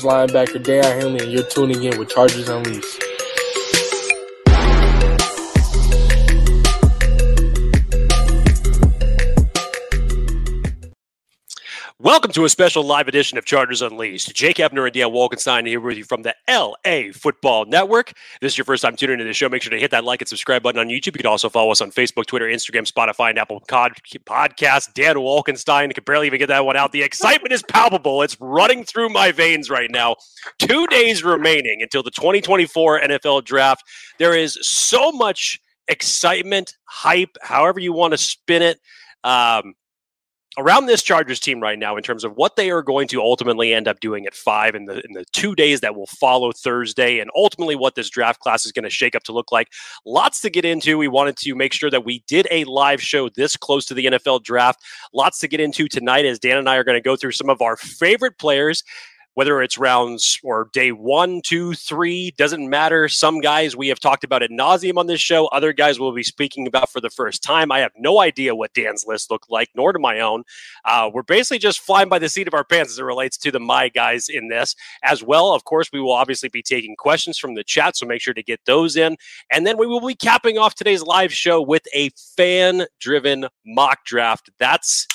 Chargers linebacker, Daiyan Henley, and you're tuning in with Chargers Unleashed. Welcome to a special live edition of Chargers Unleashed. Jake Hefner and Dan Wolkenstein here with you from the LA Football Network. this is your first time tuning into the show, make sure to hit that like and subscribe button on YouTube. You can also follow us on Facebook, Twitter, Instagram, Spotify, and Apple Podcast. Dan Wolkenstein can barely even get that one out. The excitement is palpable. It's running through my veins right now. Two days remaining until the 2024 NFL Draft. There is so much excitement, hype, however you want to spin it. Um, around this Chargers team right now in terms of what they are going to ultimately end up doing at five in the in the two days that will follow Thursday, and ultimately what this draft class is going to shake up to look like. Lots to get into. We wanted to make sure that we did a live show this close to the NFL draft. Lots to get into tonight as Dan and I are going to go through some of our favorite players whether it's rounds or day one, two, three, doesn't matter. Some guys we have talked about at nauseum on this show. Other guys we'll be speaking about for the first time. I have no idea what Dan's list looked like, nor do my own. Uh, we're basically just flying by the seat of our pants as it relates to the my guys in this as well. Of course, we will obviously be taking questions from the chat, so make sure to get those in. And then we will be capping off today's live show with a fan driven mock draft. That's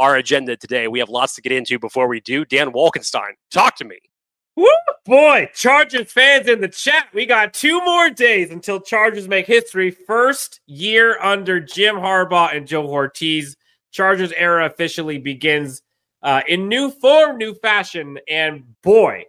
our agenda today. We have lots to get into before we do. Dan Wolkenstein, talk to me. Woo, boy, Chargers fans in the chat. We got two more days until Chargers make history. First year under Jim Harbaugh and Joe Hortiz. Chargers era officially begins uh, in new form, new fashion. And boy,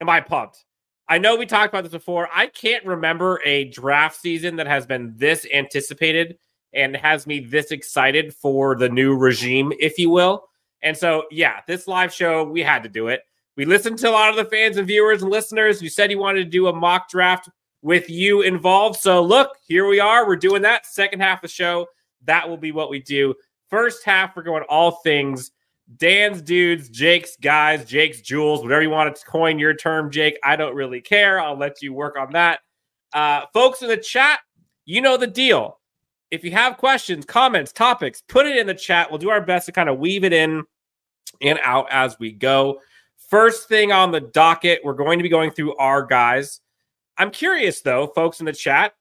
am I pumped. I know we talked about this before. I can't remember a draft season that has been this anticipated and has me this excited for the new regime, if you will. And so, yeah, this live show, we had to do it. We listened to a lot of the fans and viewers and listeners who said he wanted to do a mock draft with you involved. So, look, here we are. We're doing that. Second half of the show, that will be what we do. First half, we're going all things Dan's dudes, Jake's guys, Jake's jewels, whatever you want to coin your term, Jake. I don't really care. I'll let you work on that. Uh, folks in the chat, you know the deal if you have questions, comments, topics, put it in the chat. We'll do our best to kind of weave it in and out as we go. First thing on the docket, we're going to be going through our guys. I'm curious though, folks in the chat,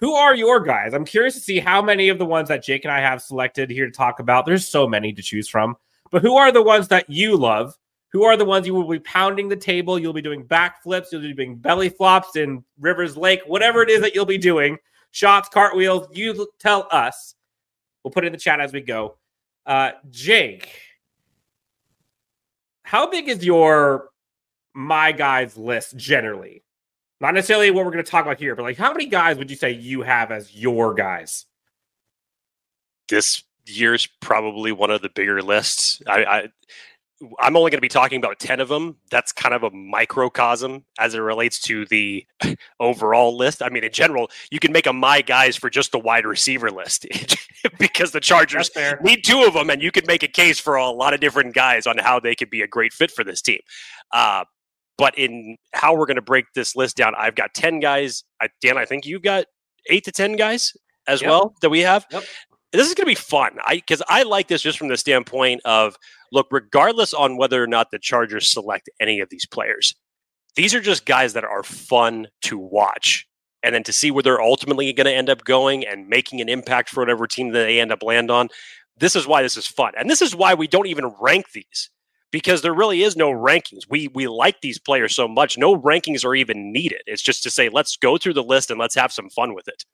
who are your guys? I'm curious to see how many of the ones that Jake and I have selected here to talk about. There's so many to choose from, but who are the ones that you love? Who are the ones you will be pounding the table? You'll be doing backflips, you'll be doing belly flops in Rivers Lake, whatever it is that you'll be doing shots, cartwheels. You tell us. We'll put it in the chat as we go. Uh, Jake, how big is your my guys list generally? Not necessarily what we're going to talk about here, but like how many guys would you say you have as your guys? This year's probably one of the bigger lists. I, I I'm only going to be talking about 10 of them. That's kind of a microcosm as it relates to the overall list. I mean, in general, you can make a my guys for just the wide receiver list because the Chargers need two of them, and you can make a case for a lot of different guys on how they could be a great fit for this team. Uh, but in how we're going to break this list down, I've got 10 guys. I, Dan, I think you've got eight to 10 guys as yep. well that we have. Yep this is going to be fun. I because I like this just from the standpoint of look, regardless on whether or not the Chargers select any of these players, these are just guys that are fun to watch. And then to see where they're ultimately going to end up going and making an impact for whatever team that they end up land on. This is why this is fun. And this is why we don't even rank these because there really is no rankings. We we like these players so much. No rankings are even needed. It's just to say let's go through the list and let's have some fun with it.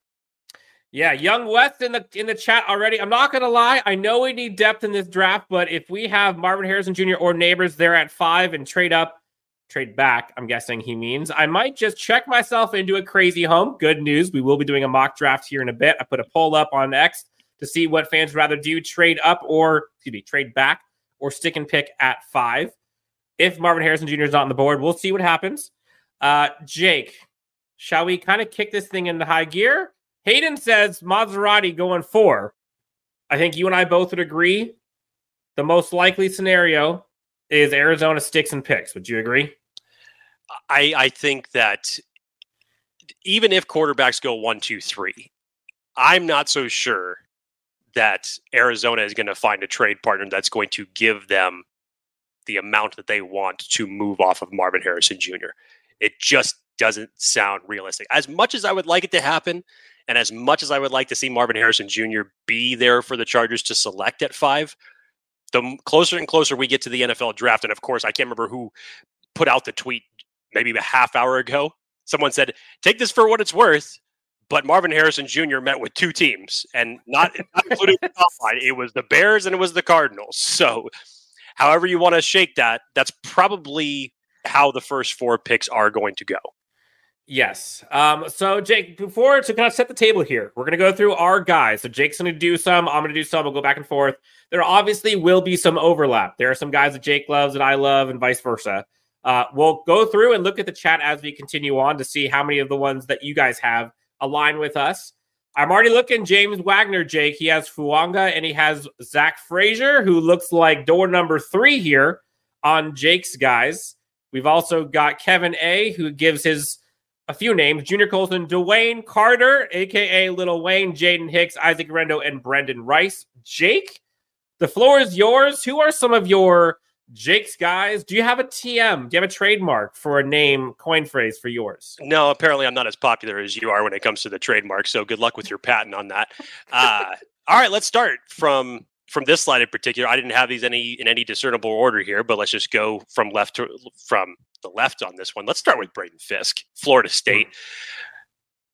Yeah, Young West in the in the chat already. I'm not gonna lie, I know we need depth in this draft, but if we have Marvin Harrison Jr. or Nabers there at five and trade up, trade back, I'm guessing he means I might just check myself into a crazy home. Good news, we will be doing a mock draft here in a bit. I put a poll up on X to see what fans rather do: trade up or excuse me, trade back or stick and pick at five. If Marvin Harrison Jr. is not on the board, we'll see what happens. Uh, Jake, shall we kind of kick this thing into high gear? Hayden says Maserati going four. I think you and I both would agree. The most likely scenario is Arizona sticks and picks. Would you agree? I I think that even if quarterbacks go one, two, three, I'm not so sure that Arizona is going to find a trade partner that's going to give them the amount that they want to move off of Marvin Harrison Jr. It just doesn't sound realistic. As much as I would like it to happen, and as much as I would like to see Marvin Harrison Jr. be there for the Chargers to select at five, the closer and closer we get to the NFL draft, and of course, I can't remember who put out the tweet maybe a half hour ago. Someone said, "Take this for what it's worth." But Marvin Harrison Jr. met with two teams, and not, not including the top line. It was the Bears and it was the Cardinals. So, however you want to shake that, that's probably how the first four picks are going to go. Yes. Um, so Jake, before to kind of set the table here, we're gonna go through our guys. So Jake's gonna do some, I'm gonna do some, we'll go back and forth. There obviously will be some overlap. There are some guys that Jake loves that I love, and vice versa. Uh, we'll go through and look at the chat as we continue on to see how many of the ones that you guys have align with us. I'm already looking James Wagner, Jake. He has Fuaga and he has Zach Frazier, who looks like door number three here on Jake's guys. We've also got Kevin A, who gives his a few names Junior Colson, DeWayne Carter, aka Little Wayne, Jaden Hicks, Isaac Rendo, and Brendan Rice. Jake, the floor is yours. Who are some of your Jake's guys? Do you have a TM? Do you have a trademark for a name, coin phrase for yours? No, apparently I'm not as popular as you are when it comes to the trademark. So good luck with your patent on that. Uh, all right, let's start from from this slide in particular. I didn't have these any in any discernible order here, but let's just go from left to from the left on this one. Let's start with Braden Fiske, Florida hmm. State.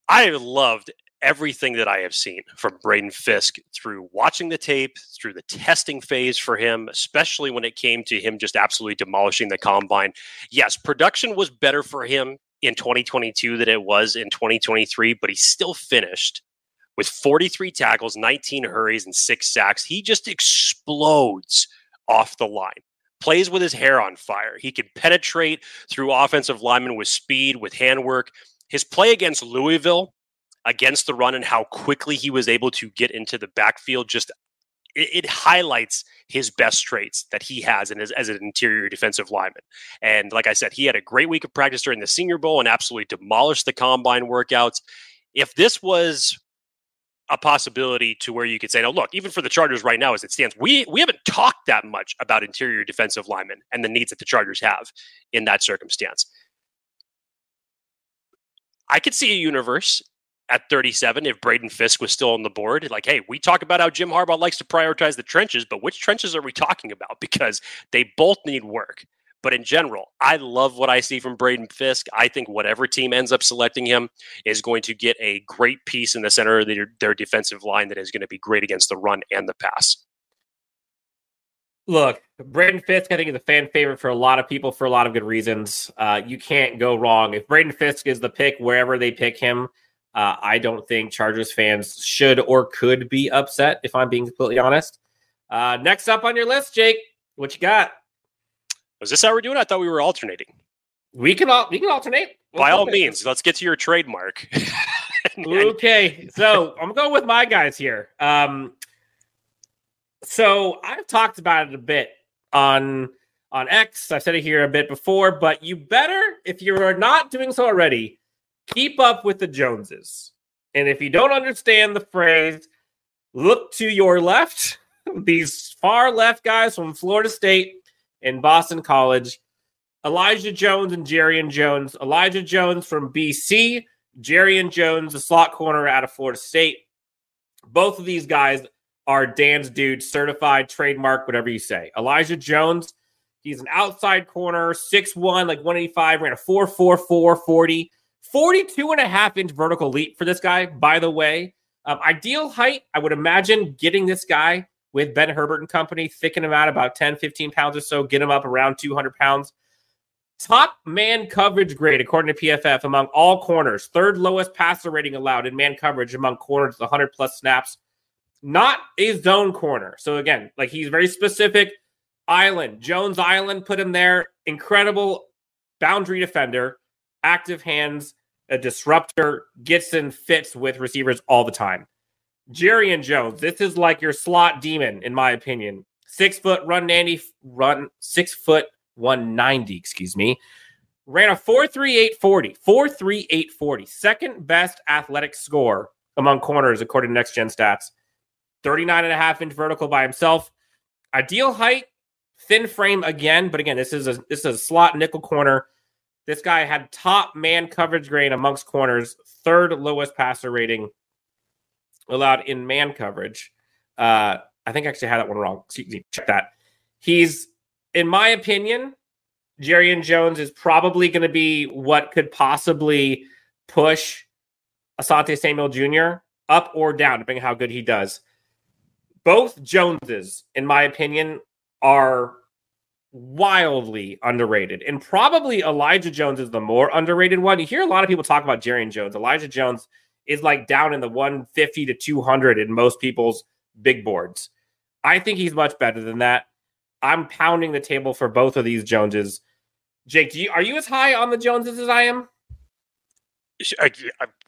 I loved everything that I have seen from Braden Fiske through watching the tape, through the testing phase for him, especially when it came to him just absolutely demolishing the combine. Yes, production was better for him in 2022 than it was in 2023, but he still finished with 43 tackles, 19 hurries, and six sacks. He just explodes off the line plays with his hair on fire. He can penetrate through offensive linemen with speed, with handwork. His play against Louisville, against the run, and how quickly he was able to get into the backfield just it, it highlights his best traits that he has and as, as an interior defensive lineman. And like I said, he had a great week of practice during the Senior Bowl and absolutely demolished the combine workouts. If this was a possibility to where you could say, no, look, even for the Chargers right now as it stands, we we haven't talked that much about interior defensive linemen and the needs that the Chargers have in that circumstance. I could see a universe at 37 if Braden Fiske was still on the board. Like, hey, we talk about how Jim Harbaugh likes to prioritize the trenches, but which trenches are we talking about? Because they both need work. But in general, I love what I see from Braden Fiske. I think whatever team ends up selecting him is going to get a great piece in the center of their, their defensive line that is going to be great against the run and the pass. Look, Braden Fiske, I think, is a fan favorite for a lot of people for a lot of good reasons. Uh, you can't go wrong. If Braden Fiske is the pick wherever they pick him, uh, I don't think Chargers fans should or could be upset, if I'm being completely honest. Uh, next up on your list, Jake, what you got? Was this how we're doing? I thought we were alternating. We can all we can alternate. We'll By all means, let's get to your trademark. okay, so I'm going with my guys here. Um, so I've talked about it a bit on on X. I've said it here a bit before, but you better, if you're not doing so already, keep up with the Joneses. And if you don't understand the phrase, look to your left. These far left guys from Florida State in Boston College. Elijah Jones and Jarrian Jones. Elijah Jones from BC, Jarrian Jones, the slot corner out of Florida State. Both of these guys are Dan's dude, certified, trademark, whatever you say. Elijah Jones, he's an outside corner, 6'1, like 185, ran a 4'4'4 40. 42 and a half inch vertical leap for this guy, by the way. Um, ideal height, I would imagine getting this guy with Ben Herbert and company, thicken him out about 10, 15 pounds or so, get him up around 200 pounds. Top man coverage grade, according to PFF, among all corners. Third lowest passer rating allowed in man coverage among corners, 100 plus snaps. Not a zone corner. So, again, like he's very specific. Island, Jones Island, put him there. Incredible boundary defender, active hands, a disruptor, gets in fits with receivers all the time. Jarrian Jones, this is like your slot demon, in my opinion. Six foot, run Nanny, run six foot, 190, excuse me. Ran a 4.3840, 4.3840, second best athletic score among corners, according to Next Gen Stats. 39 and a half inch vertical by himself. Ideal height, thin frame again, but again, this is a this is a slot nickel corner. This guy had top man coverage grade amongst corners, third lowest passer rating allowed in man coverage. Uh, I think I actually had that one wrong. Excuse me, check that. He's, in my opinion, Jarrian Jones is probably going to be what could possibly push Asante Samuel Jr. up or down, depending on how good he does. Both Joneses, in my opinion, are wildly underrated. And probably Elijah Jones is the more underrated one. You hear a lot of people talk about Jarrian Jones. Elijah Jones is like down in the 150 to 200 in most people's big boards. I think he's much better than that. I'm pounding the table for both of these Joneses. Jake, you, are you as high on the Joneses as I am?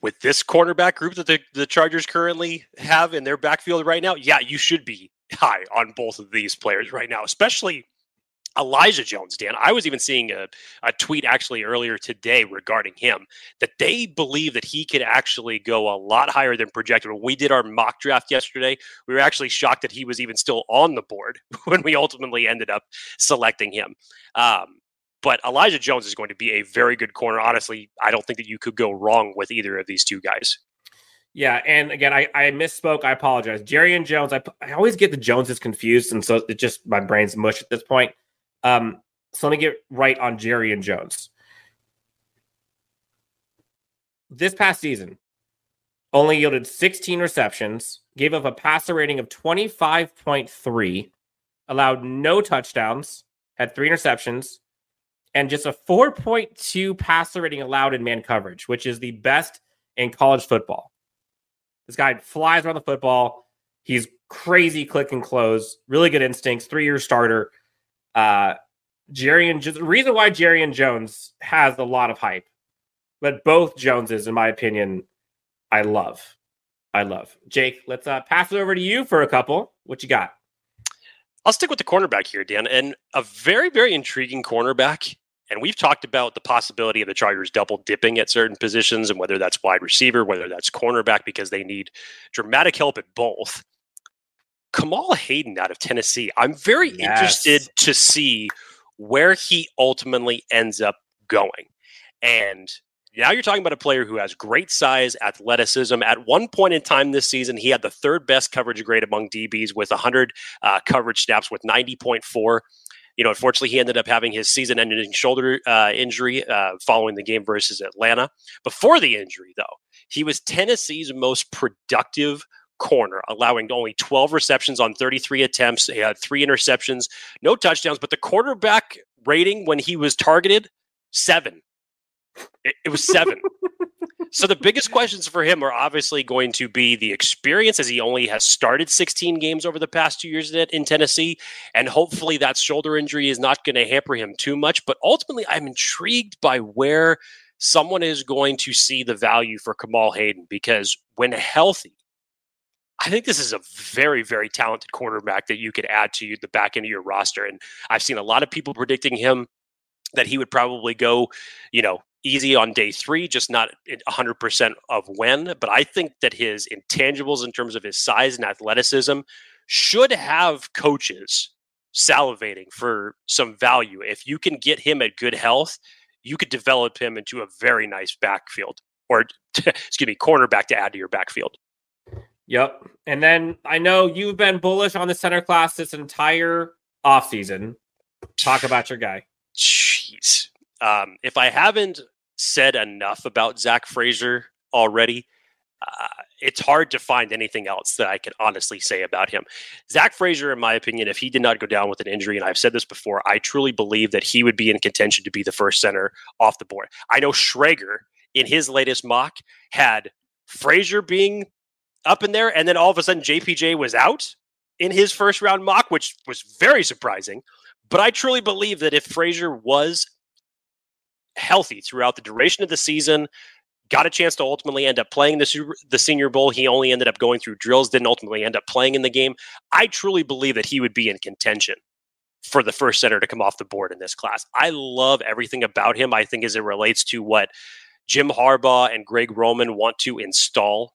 With this quarterback group that the, the Chargers currently have in their backfield right now, yeah, you should be high on both of these players right now, especially Elijah Jones, Dan. I was even seeing a, a tweet actually earlier today regarding him that they believe that he could actually go a lot higher than projected. When we did our mock draft yesterday, we were actually shocked that he was even still on the board when we ultimately ended up selecting him. Um, but Elijah Jones is going to be a very good corner. Honestly, I don't think that you could go wrong with either of these two guys. Yeah, and again, I, I misspoke. I apologize. Jarrian Jones. I, I always get the Joneses confused, and so it just my brain's mush at this point. Um, so let me get right on Jarrian Jones. This past season, only yielded 16 receptions, gave up a passer rating of 25.3, allowed no touchdowns, had three interceptions, and just a 4.2 passer rating allowed in man coverage, which is the best in college football. This guy flies around the football. He's crazy click and close, really good instincts, three year starter. Uh, Jerry and the reason why Jarrian Jones has a lot of hype, but both Joneses, in my opinion, I love. I love. Jake, let's uh, pass it over to you for a couple. What you got? I'll stick with the cornerback here, Dan, and a very, very intriguing cornerback. And we've talked about the possibility of the Chargers double dipping at certain positions, and whether that's wide receiver, whether that's cornerback, because they need dramatic help at both. Kamal Hadden out of Tennessee. I'm very yes. interested to see where he ultimately ends up going. And now you're talking about a player who has great size, athleticism. At one point in time this season, he had the third best coverage grade among DBs with 100 uh, coverage snaps with 90.4. You know, unfortunately, he ended up having his season-ending shoulder uh, injury uh, following the game versus Atlanta. Before the injury, though, he was Tennessee's most productive corner, allowing only 12 receptions on 33 attempts. He had three interceptions, no touchdowns, but the quarterback rating when he was targeted, seven. It, it was seven. so the biggest questions for him are obviously going to be the experience as he only has started 16 games over the past two years in Tennessee. And hopefully that shoulder injury is not going to hamper him too much. But ultimately, I'm intrigued by where someone is going to see the value for Kamal Hadden because when healthy, I think this is a very, very talented quarterback that you could add to the back end of your roster. And I've seen a lot of people predicting him that he would probably go, you know, easy on day three, just not 100% of when. But I think that his intangibles in terms of his size and athleticism should have coaches salivating for some value. If you can get him at good health, you could develop him into a very nice backfield or, excuse me, cornerback to add to your backfield. Yep. And then I know you've been bullish on the center class this entire offseason. Talk about your guy. Jeez. Um, if I haven't said enough about Zach Frazier already, uh, it's hard to find anything else that I can honestly say about him. Zach Frazier, in my opinion, if he did not go down with an injury, and I've said this before, I truly believe that he would be in contention to be the first center off the board. I know Schrager in his latest mock had Frazier being up in there, and then all of a sudden JPJ was out in his first round mock, which was very surprising. But I truly believe that if Frazier was healthy throughout the duration of the season, got a chance to ultimately end up playing the super, the Senior Bowl, he only ended up going through drills, didn't ultimately end up playing in the game. I truly believe that he would be in contention for the first center to come off the board in this class. I love everything about him. I think as it relates to what Jim Harbaugh and Greg Roman want to install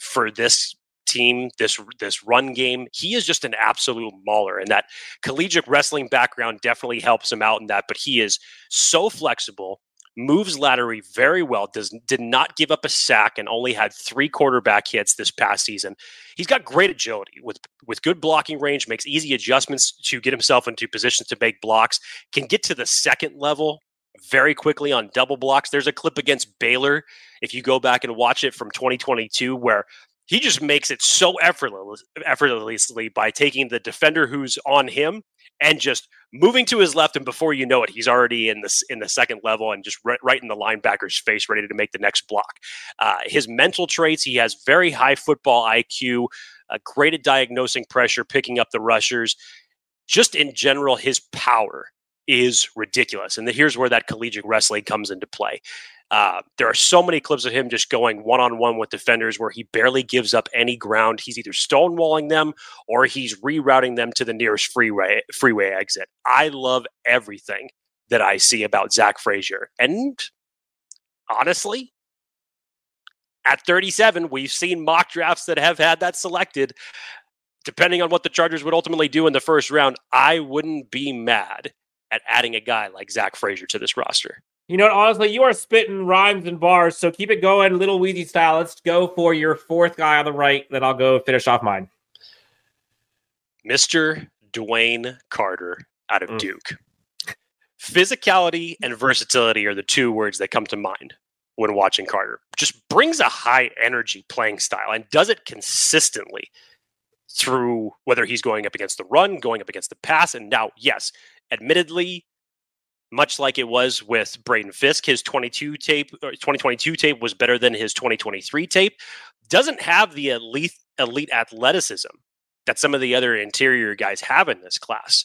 for this team, this this run game. He is just an absolute mauler, and that collegiate wrestling background definitely helps him out in that. But he is so flexible, moves laterally very well, does did not give up a sack, and only had three quarterback hits this past season. He's got great agility with with good blocking range, makes easy adjustments to get himself into positions to make blocks, can get to the second level very quickly on double blocks. There's a clip against Baylor, if you go back and watch it from 2022, where he just makes it so effortless, effortlessly by taking the defender who's on him and just moving to his left, and before you know it, he's already in the in the second level and just right, right in the linebacker's face, ready to make the next block. Uh, his mental traits, he has very high football IQ, uh, great at diagnosing pressure, picking up the rushers. Just in general, his power is ridiculous, and here's where that collegiate wrestling comes into play. Uh, there are so many clips of him just going one on one with defenders where he barely gives up any ground. He's either stonewalling them or he's rerouting them to the nearest freeway freeway exit. I love everything that I see about Zach Frazier, and honestly, at 37, we've seen mock drafts that have had that selected. Depending on what the Chargers would ultimately do in the first round, I wouldn't be mad at adding a guy like Zach Frazier to this roster. You know, honestly, you are spitting rhymes and bars, so keep it going, little Weezy style. Let's go for your fourth guy on the right. Then I'll go finish off mine. Mr. DeWayne Carter out of mm. Duke. Physicality and versatility are the two words that come to mind when watching Carter. Just brings a high energy playing style and does it consistently through whether he's going up against the run, going up against the pass. And now, yes, admittedly, much like it was with Braden Fiske, his 22 tape, 2022 tape was better than his 2023 tape. Doesn't have the elite elite athleticism that some of the other interior guys have in this class,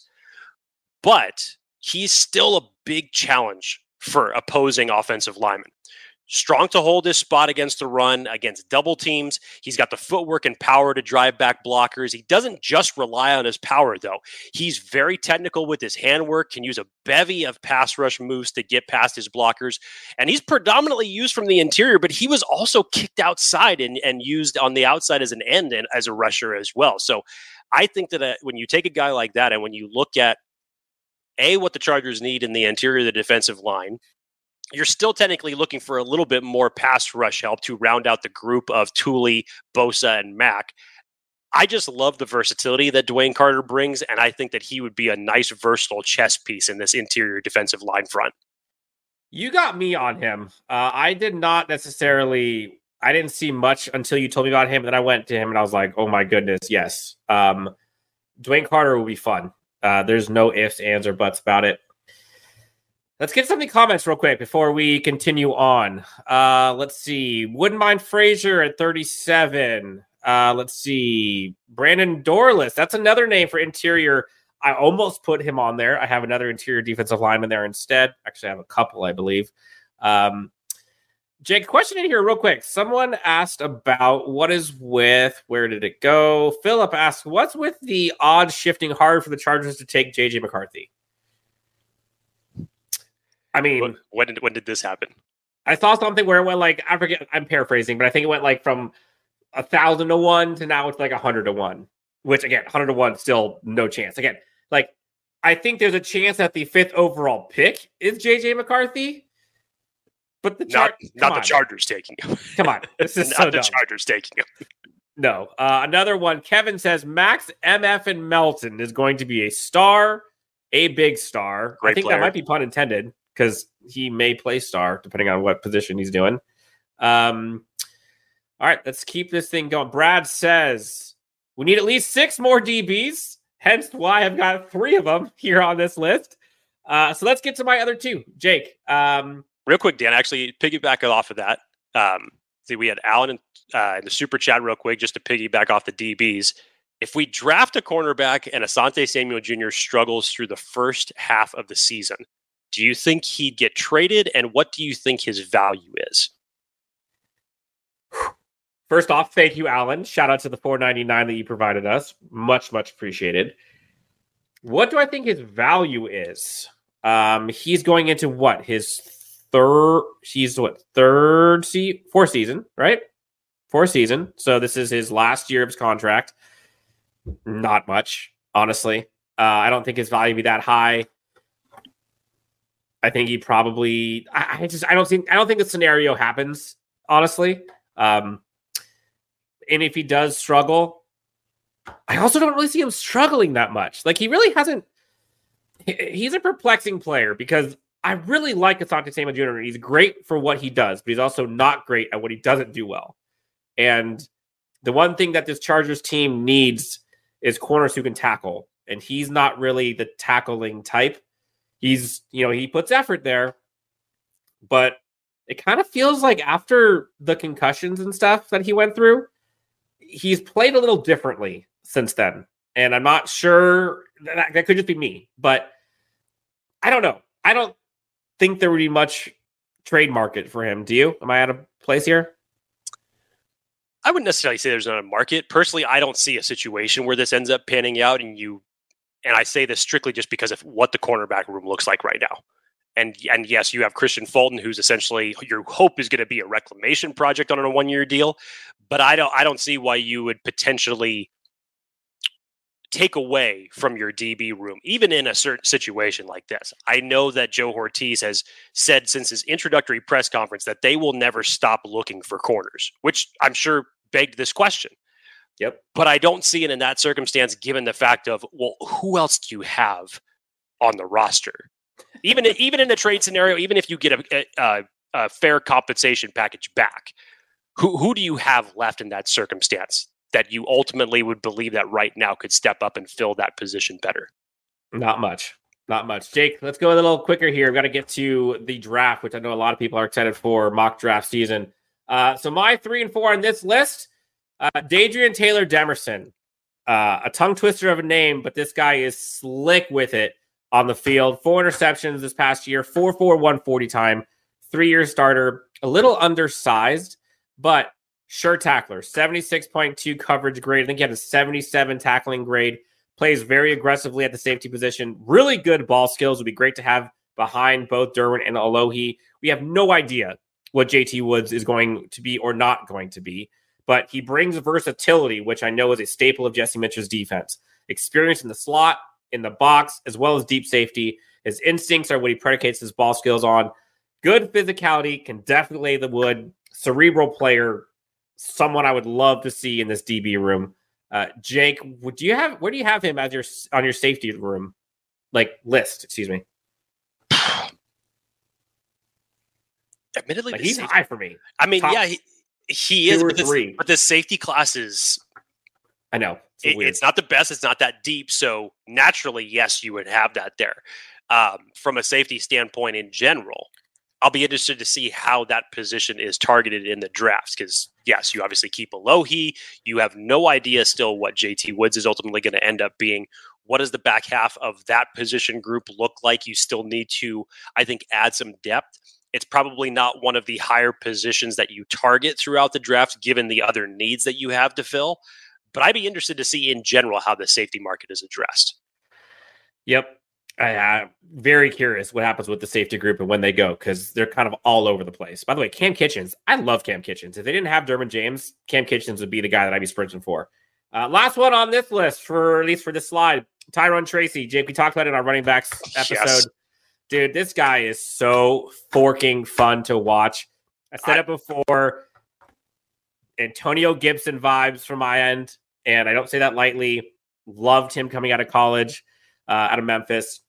but he's still a big challenge for opposing offensive linemen strong to hold his spot against the run, against double teams. He's got the footwork and power to drive back blockers. He doesn't just rely on his power, though. He's very technical with his handwork, can use a bevy of pass rush moves to get past his blockers. And he's predominantly used from the interior, but he was also kicked outside and, and used on the outside as an end and as a rusher as well. So I think that uh, when you take a guy like that and when you look at a, what the Chargers need in the interior of the defensive line, you're still technically looking for a little bit more pass rush help to round out the group of Tuli, Bosa, and Mack. I just love the versatility that DeWayne Carter brings, and I think that he would be a nice, versatile chess piece in this interior defensive line front. You got me on him. Uh, I did not necessarily. I didn't see much until you told me about him. And then I went to him and I was like, "Oh my goodness, yes." Um, DeWayne Carter will be fun. Uh, there's no ifs, ands, or buts about it. Let's get some comments real quick before we continue on. Uh, let's see. Wouldn't mind Frazier at 37. Uh, let's see. Brandon Dorlus. That's another name for interior. I almost put him on there. I have another interior defensive lineman there instead. Actually, I have a couple, I believe. Um, Jake, question in here real quick. Someone asked about what is with where did it go? Philip asked, what's with the odds shifting hard for the Chargers to take JJ McCarthy? I mean, when did when did this happen? I saw something where it went like I forget. I'm paraphrasing, but I think it went like from a thousand to one to now it's like a hundred to one. Which again, hundred to one, still no chance. Again, like I think there's a chance that the fifth overall pick is JJ McCarthy. But the Char- not, not the Chargers taking him. Come on, this is not so the dumb. Chargers taking him. No, uh, another one. Kevin says Max MF and Melton is going to be a star, a big star. Great I think player. that might be pun intended because he may play star depending on what position he's doing. Um, all right, let's keep this thing going. Brad says we need at least six more DBs, hence why I've got three of them here on this list. Uh, so let's get to my other two. Jake. Um, real quick, Dan, actually piggyback off of that. Um, see, we had Alan in, uh, in the super chat real quick just to piggyback off the DBs. If we draft a cornerback and Asante Samuel Jr. struggles through the first half of the season, do you think he'd get traded? And what do you think his value is? First off, thank you, Alan. Shout out to the 499 that you provided us. Much, much appreciated. What do I think his value is? Um, he's going into what? His third he's what third se- fourth season, right? for a season. So this is his last year of his contract. Not much, honestly. Uh, I don't think his value be that high. I think he probably. I, I, just. I don't think. I don't think the scenario happens. Honestly, um, and if he does struggle, I also don't really see him struggling that much. Like he really hasn't. He's a perplexing player because I really like Asante Samuel Jr. He's great for what he does, but he's also not great at what he doesn't do well. And the one thing that this Chargers team needs is corners who can tackle. And he's not really the tackling type. He's, you know, he puts effort there, but it kind of feels like after the concussions and stuff that he went through, he's played a little differently since then. And I'm not sure that, that could just be me, but I don't know. I don't think there would be much trade market for him. Do you? Am I out of place here? I wouldn't necessarily say there's not a market. Personally, I don't see a situation where this ends up panning out and you and I say this strictly just because of what the cornerback room looks like right now. And and yes, you have Kristian Fulton, who's essentially your hope is going to be a reclamation project on a one year deal. But I don't I don't see why you would potentially take away from your DB room, even in a certain situation like this. I know that Joe Hortiz has said since his introductory press conference that they will never stop looking for corners, which I'm sure begged this question. Yep. But I don't see it in that circumstance, given the fact of, well, who else do you have on the roster? Even even in the trade scenario, even if you get a, a, a fair compensation package back, who who do you have left in that circumstance that you ultimately would believe that right now could step up and fill that position better? Not much. Not much. Jake, let's go a little quicker here. We've got to get to the draft, which I know a lot of people are excited for mock draft season. Uh, so my three and four on this list, uh, Dadrian Taylor Demerson, uh, a tongue twister of a name, but this guy is slick with it on the field. Four interceptions this past year, 4 4 140 time, three year starter, a little undersized, but sure tackler, 76.2 coverage grade. I think he had a 77 tackling grade. Plays very aggressively at the safety position. Really good ball skills. Would be great to have behind both Derwin and Alohi. We have no idea what JT Woods is going to be or not going to be. But he brings versatility, which I know is a staple of Jesse Minter's defense. Experience in the slot, in the box, as well as deep safety. His instincts are what he predicates his ball skills on. Good physicality, can definitely lay the wood. Cerebral player, someone I would love to see in this DB room. Uh, Jake, would you have where do you have him as your on your safety room, like list? Excuse me. admittedly, like he's safety, high for me. I mean, yeah, he, he is, but, this, but the safety class is. I know it's, it, it's, not the best. It's not that deep. So naturally, yes, you would have that there. Um, from a safety standpoint, in general, I'll be interested to see how that position is targeted in the drafts because yes, you obviously keep Alohi. You have no idea still what JT Woods is ultimately going to end up being. What does the back half of that position group look like? You still need to, I think, add some depth. It's probably not one of the higher positions that you target throughout the draft, given the other needs that you have to fill. But I'd be interested to see in general how the safety market is addressed. Yep. I, am very curious what happens with the safety group and when they go because they're kind of all over the place. By the way, Cam Kinchens, I love Cam Kinchens. If they didn't have Derwin James, Cam Kinchens would be the guy that I'd be sprinting for. Uh, last one on this list for at least for this slide, Tyrone Tracy. Jake, we talked about it in our running backs episode. Yes. Dude, this guy is so forking fun to watch. I said I, it before. Antonio Gibson vibes from my end, and I don't say that lightly. Loved him coming out of college, uh, out of Memphis.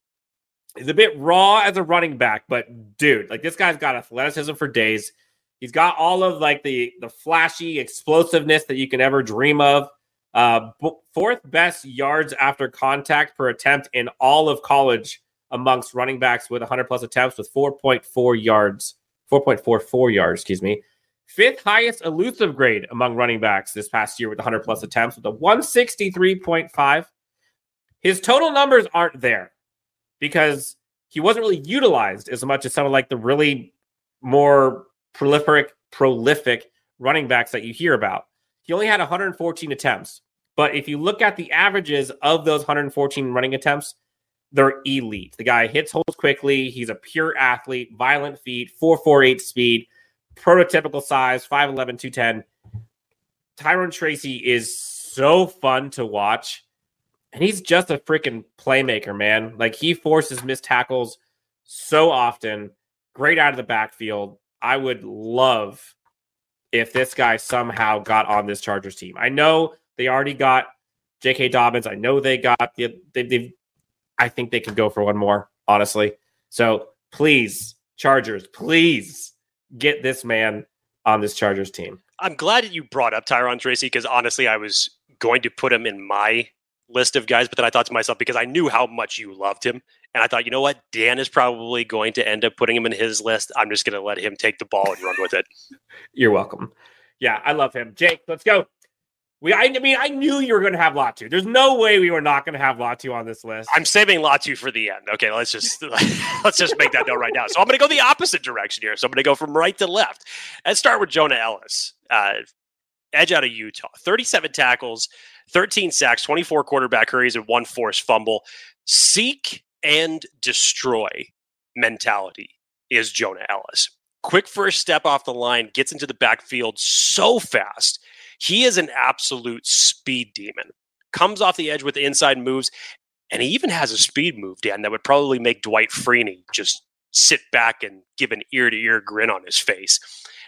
He's a bit raw as a running back, but dude, like this guy's got athleticism for days. He's got all of like the the flashy explosiveness that you can ever dream of. Uh, fourth best yards after contact per attempt in all of college amongst running backs with 100 plus attempts with 4.4 yards, 4.44 yards, excuse me. Fifth highest elusive grade among running backs this past year with 100 plus attempts with a 163.5. His total numbers aren't there because he wasn't really utilized as much as some of like the really more prolific prolific running backs that you hear about. He only had 114 attempts. But if you look at the averages of those 114 running attempts, they're elite. The guy hits holes quickly. He's a pure athlete, violent feet, 448 speed, prototypical size, 5'11, 210. Tyrone Tracy is so fun to watch. And he's just a freaking playmaker, man. Like he forces missed tackles so often. Great out of the backfield. I would love if this guy somehow got on this Chargers team. I know they already got J.K. Dobbins. I know they got they, they, I think they could go for one more, honestly. So please, Chargers, please get this man on this Chargers team. I'm glad that you brought up Tyrone Tracy because honestly, I was going to put him in my list of guys, but then I thought to myself because I knew how much you loved him, and I thought, you know what, Dan is probably going to end up putting him in his list. I'm just going to let him take the ball and run with it. You're welcome. Yeah, I love him. Jake, let's go. We, I, mean, I knew you were going to have Latu. There's no way we were not going to have Latu on this list. I'm saving Latu for the end. Okay, let's just let's just make that note right now. So I'm going to go the opposite direction here. So I'm going to go from right to left. Let's start with Jonah Elliss, uh, edge out of Utah, 37 tackles, 13 sacks, 24 quarterback hurries, and one forced fumble. Seek and destroy mentality is Jonah Elliss. Quick first step off the line, gets into the backfield so fast he is an absolute speed demon. Comes off the edge with inside moves, and he even has a speed move, Dan, that would probably make Dwight Freeney just sit back and give an ear to ear grin on his face.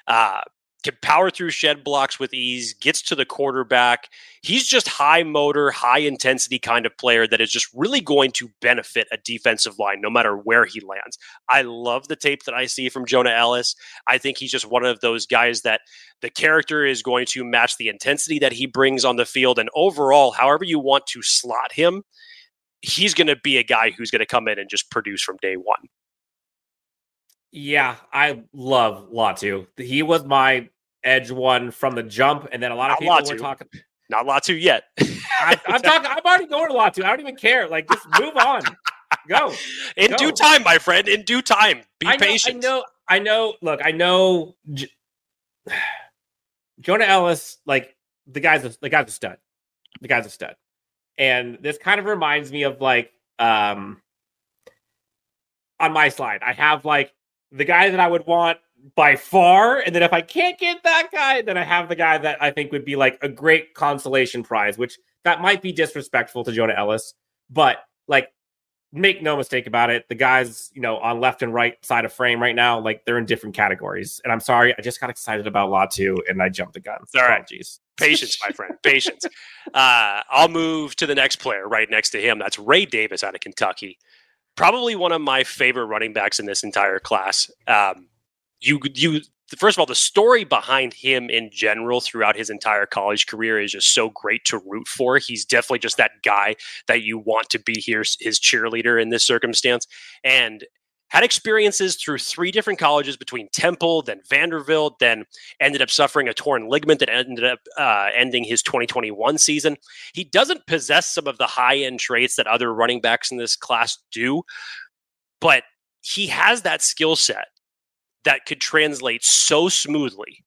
Uh, can power through shed blocks with ease, gets to the quarterback. He's just high motor, high intensity kind of player that is just really going to benefit a defensive line no matter where he lands. I love the tape that I see from Jonah Elliss. I think he's just one of those guys that the character is going to match the intensity that he brings on the field. And overall, however you want to slot him, he's going to be a guy who's going to come in and just produce from day one. Yeah, I love Latu. He was my edge one from the jump, and then a lot of Not people Latu. were talking. Not Latu yet. I, am talking. I'm already going to Latu. I don't even care. Like, just move on. Go in Go. due time, my friend. In due time. Be I know, patient. I know. I know. Look, I know. J- Jonah Elliss, like the guy's a, the guy's a stud. The guy's a stud, and this kind of reminds me of like um on my slide. I have like the guy that I would want by far. And then if I can't get that guy, then I have the guy that I think would be like a great consolation prize, which that might be disrespectful to Jonah Elliss, But like, make no mistake about it. The guys, you know, on left and right side of frame right now, like they're in different categories. And I'm sorry, I just got excited about Latu and I jumped the gun. All right. Apologies. Patience, my friend. Patience. Uh, I'll move to the next player right next to him. That's Ray Davis out of Kentucky probably one of my favorite running backs in this entire class. Um, you you first of all, the story behind him in general throughout his entire college career is just so great to root for. He's definitely just that guy that you want to be here, his cheerleader in this circumstance. And had experiences through three different colleges between Temple, then Vanderbilt, then ended up suffering a torn ligament that ended up uh, ending his 2021 season. He doesn't possess some of the high end traits that other running backs in this class do, but he has that skill set that could translate so smoothly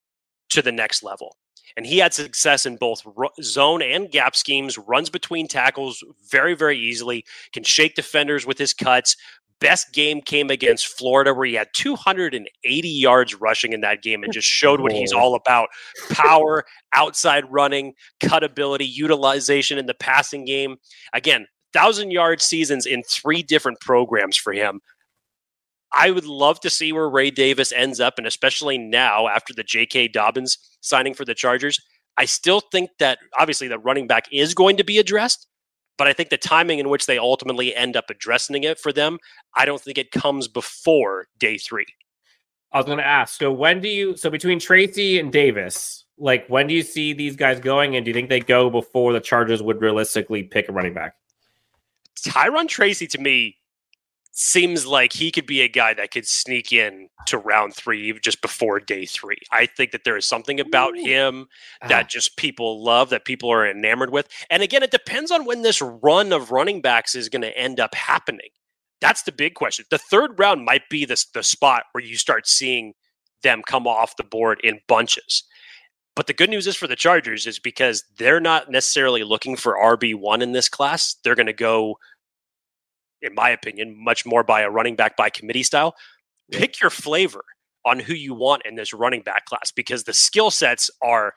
to the next level. And he had success in both zone and gap schemes, runs between tackles very, very easily, can shake defenders with his cuts, best game came against Florida, where he had 280 yards rushing in that game and just showed what he's all about power, outside running, cutability, utilization in the passing game. Again, thousand yard seasons in three different programs for him. I would love to see where Ray Davis ends up, and especially now after the J.K. Dobbins signing for the Chargers. I still think that obviously the running back is going to be addressed, but I think the timing in which they ultimately end up addressing it for them, I don't think it comes before day three. I was going to ask. So when do you? So between Tracy and Davis, like when do you see these guys going? And do you think they go before the Chargers would realistically pick a running back? Tyrone Tracy to me seems like he could be a guy that could sneak in to round three just before day three. I think that there is something about him that ah. just people love, that people are enamored with. And again, it depends on when this run of running backs is going to end up happening. That's the big question. The third round might be the, the spot where you start seeing them come off the board in bunches. But the good news is for the Chargers is because they're not necessarily looking for RB1 in this class. They're going to go in my opinion, much more by a running back by committee style. Pick your flavor on who you want in this running back class because the skill sets are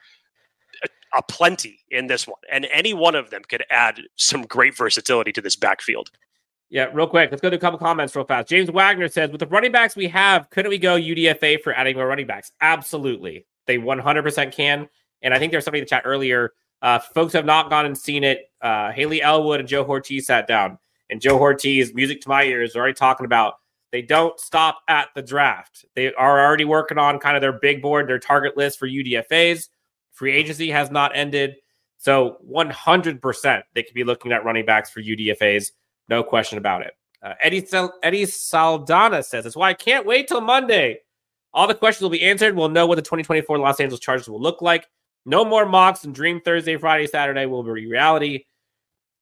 a plenty in this one, and any one of them could add some great versatility to this backfield. Yeah, real quick. Let's go to a couple comments real fast. James Wagner says, with the running backs we have, couldn't we go UDFA for adding more running backs? Absolutely. They 100% can. And I think there's somebody in the chat earlier. Uh, folks have not gone and seen it. Uh, Hayley Elwood and Joe Hortiz sat down. And Joe Hortiz, music to my ears, already talking about they don't stop at the draft. They are already working on kind of their big board, their target list for UDFAs. Free agency has not ended. So 100% they could be looking at running backs for UDFAs. No question about it. Uh, Eddie, Sal- Eddie Saldana says, That's why I can't wait till Monday. All the questions will be answered. We'll know what the 2024 Los Angeles Chargers will look like. No more mocks and dream Thursday, Friday, Saturday will be reality.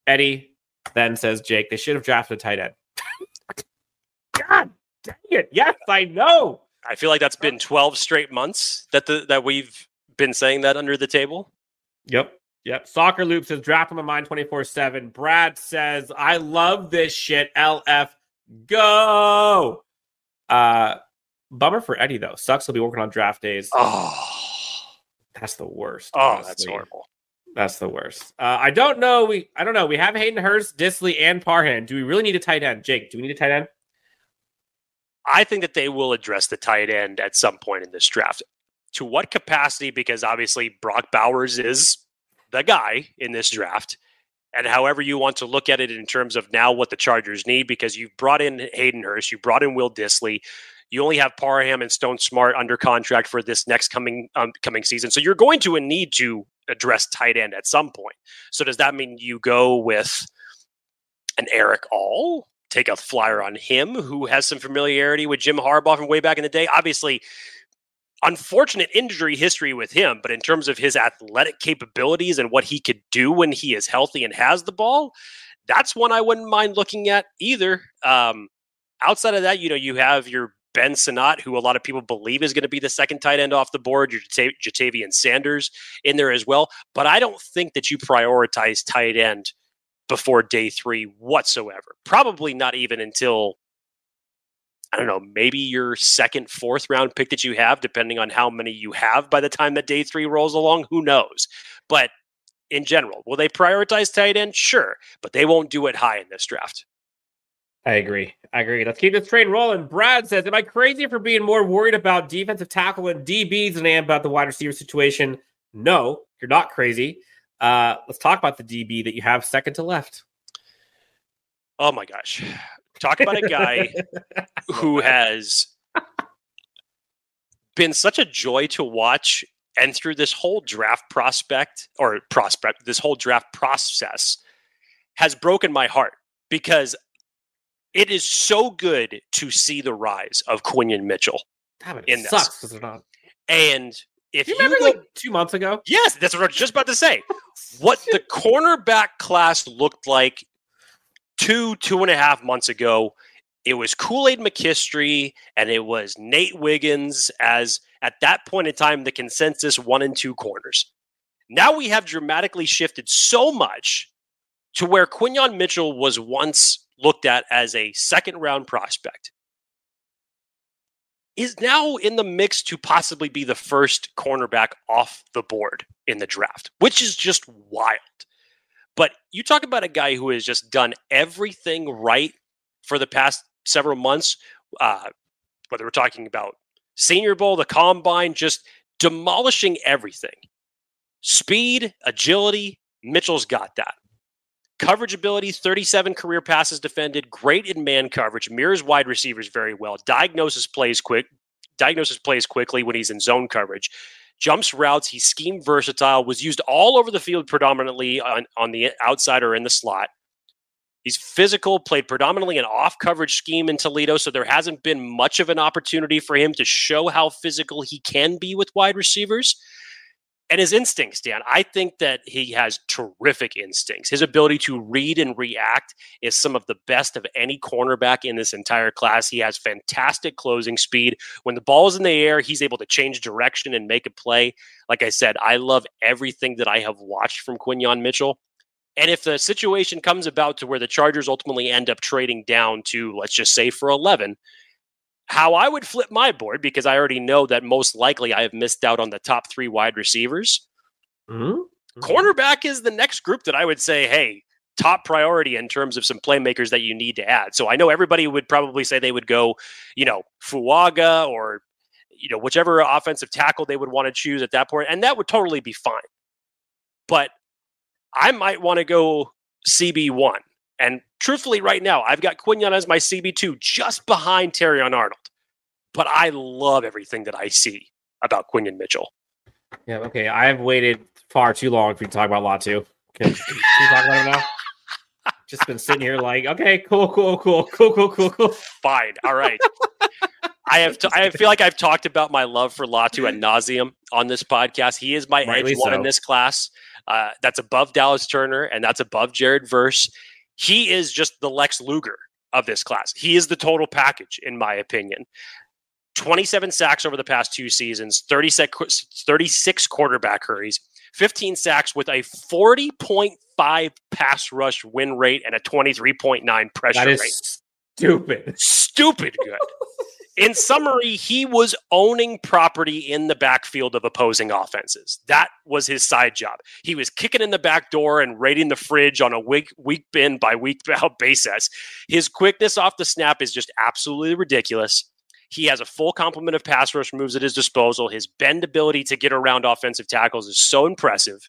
Eddie then says, Jake, they should have drafted a tight end. God dang it. Yes, I know. I feel like that's been 12 straight months that the that we've been saying that under the table. Yep. Yep. Soccer Loop says draft on my mind 24 7. Brad says, I love this shit. LF go. Uh bummer for Eddie though. Sucks he'll be working on draft days. Oh, That's the worst. oh that's horrible. That's the worst. Uh, I don't know. We I don't know. We have Hayden Hurst, Dissly, and Parham. Do we really need a tight end? Jake, do we need a tight end? I think that they will address the tight end at some point in this draft. To what capacity? Because obviously Brock Bowers is the guy in this draft. And however you want to look at it in terms of now what the Chargers need, because you've brought in Hayden Hurst, you brought in Will Dissly, you only have Parham and Stone Smartt under contract for this next coming um, coming season. So you're going to need to address tight end at some point. So does that mean you go with an Erick All? Take a flyer on him, who has some familiarity with Jim Harbaugh from way back in the day. Obviously, unfortunate injury history with him, but in terms of his athletic capabilities and what he could do when he is healthy and has the ball, that's one I wouldn't mind looking at either. Um, outside of that, you know, you have your Ben Sinnott, who a lot of people believe is going to be the second tight end off the board, your Jata- Ja'Tavion Sanders in there as well. But I don't think that you prioritize tight end before day three whatsoever. Probably not even until I don't know, maybe your second, fourth round pick that you have, depending on how many you have by the time that day three rolls along. Who knows? But in general, will they prioritize tight end? Sure, but they won't do it high in this draft. I agree. I agree. Let's keep this train rolling. Brad says, Am I crazy for being more worried about defensive tackle and DBs than I am about the wide receiver situation? No, you're not crazy. Uh, let's talk about the DB that you have second to left. Oh my gosh. Talk about a guy who has been such a joy to watch and through this whole draft prospect or prospect, this whole draft process has broken my heart because it is so good to see the rise of Quinyon Mitchell. Ah, Damn it, In it this. sucks because they're not. And if You you, remember go- like two months ago? yes, that's what I was just about to say. What the cornerback class looked like two, two and a half months ago, it was Kool Aid McKinstry and it was Nate Wiggins as at that point in time the consensus one and two corners. Now we have dramatically shifted so much to where Quinyon Mitchell was once looked at as a second round prospect. Is now in the mix to possibly be the first cornerback off the board in the draft, which is just wild. But you talk about a guy who has just done everything right for the past several months, uh, whether we're talking about Senior Bowl, the combine, just demolishing everything. Speed, agility, Mitchell's got that. Coverage ability, 37 career passes defended, great in man coverage, mirrors wide receivers very well. Diagnosis plays quick, diagnosis plays quickly when he's in zone coverage. Jumps routes, he's scheme versatile, was used all over the field predominantly on, on the outside or in the slot. He's physical, played predominantly an off coverage scheme in Toledo, so there hasn't been much of an opportunity for him to show how physical he can be with wide receivers. And his instincts, Dan, I think that he has terrific instincts. His ability to read and react is some of the best of any cornerback in this entire class. He has fantastic closing speed. When the ball is in the air, he's able to change direction and make a play. Like I said, I love everything that I have watched from Quinyon Mitchell. And if the situation comes about to where the Chargers ultimately end up trading down to, let's just say, for 11, how I would flip my board, because I already know that most likely I have missed out on the top three wide receivers, Mm-hmm. Cornerback is the next group that I would say, hey, top priority in terms of some playmakers that you need to add. So I know everybody would probably say they would go, you know, Fuaga or you know whichever offensive tackle they would want to choose at that point, and that would totally be fine. But I might want to go CB one, and truthfully, right now I've got Quinyon as my CB two, just behind Terrion Arnold. But I love everything that I see about Quinyon Mitchell. Yeah. Okay. I've waited far too long for you to talk about Latu. Can, can you talk about him now? Just been sitting here like, okay, cool, cool, cool, cool, cool, cool, cool. Fine. All right. I have. T- I feel like I've talked about my love for Latu at nauseum on this podcast. He is my Rightly edge one so. in this class. Uh, that's above Dallas Turner and that's above Jared Verse. He is just the Lex Luger of this class. He is the total package, in my opinion. 27 sacks over the past two seasons, 36, 36 quarterback hurries, 15 sacks with a 40.5 pass rush win rate and a 23.9 pressure That is rate. stupid. Stupid good. In summary, he was owning property in the backfield of opposing offenses. That was his side job. He was kicking in the back door and raiding the fridge on a week week bin by week basis. His quickness off the snap is just absolutely ridiculous. He has a full complement of pass rush moves at his disposal. His bend ability to get around offensive tackles is so impressive.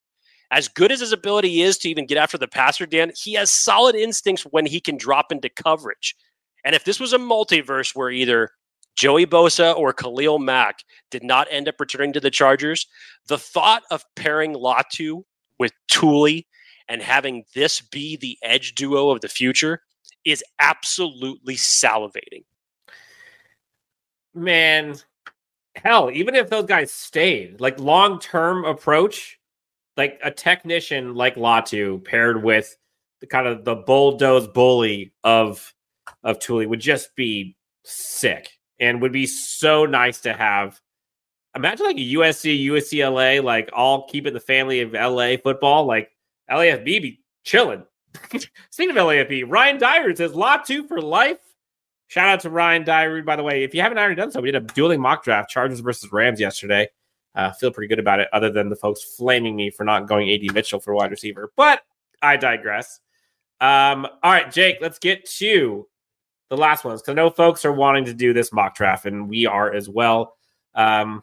As good as his ability is to even get after the passer, Dan, he has solid instincts when he can drop into coverage. And if this was a multiverse where either Joey Bosa or Khalil Mack did not end up returning to the Chargers, the thought of pairing Latu with Tuli and having this be the edge duo of the future is absolutely salivating. Man, hell, even if those guys stayed, like long term approach, like a technician like Latu paired with the kind of the bulldoze bully of of Tuli would just be sick and would be so nice to have. Imagine like a USC, USCLA, like all keep it the family of LA football, like LAFB be chilling. Speaking of LAFB, Ryan Dyer says Latu for life. Shout out to Ryan Dyer, by the way. If you haven't already done so, we did a dueling mock draft, Chargers versus Rams yesterday. Uh, feel pretty good about it, other than the folks flaming me for not going AD Mitchell for wide receiver. But I digress. Um, all right, Jake, let's get to the last ones because I know folks are wanting to do this mock draft, and we are as well. Um,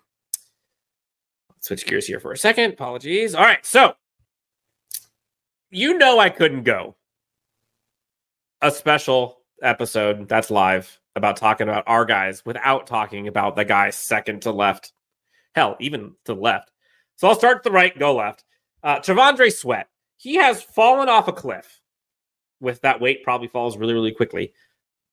switch gears here for a second. Apologies. All right, so you know I couldn't go a special episode that's live about talking about our guys without talking about the guy second to left. Hell, even to the left. So I'll start to the right, go left. Uh, T'Vondre Sweat. He has fallen off a cliff. With that weight, probably falls really, really quickly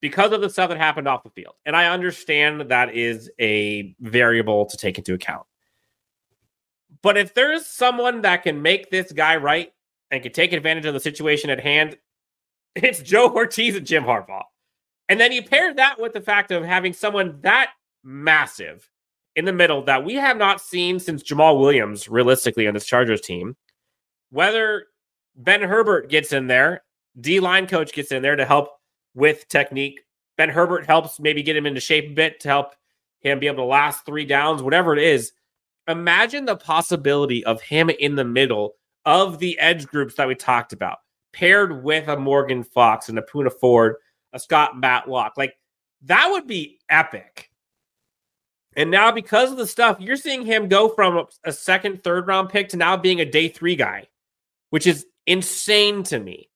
because of the stuff that happened off the field. And I understand that is a variable to take into account. But if there's someone that can make this guy right and can take advantage of the situation at hand, it's Joe Hortiz and Jim Harbaugh. And then you pair that with the fact of having someone that massive in the middle that we have not seen since Jamal Williams, realistically, on this Chargers team. Whether Ben Herbert gets in there, D line coach gets in there to help with technique. Ben Herbert helps maybe get him into shape a bit to help him be able to last three downs, whatever it is. Imagine the possibility of him in the middle of the edge groups that we talked about, paired with a Morgan Fox and a Poona Ford, a Scott Matlock. Like that would be epic. And now, because of the stuff, you're seeing him go from a second, third round pick to now being a day three guy, which is insane to me.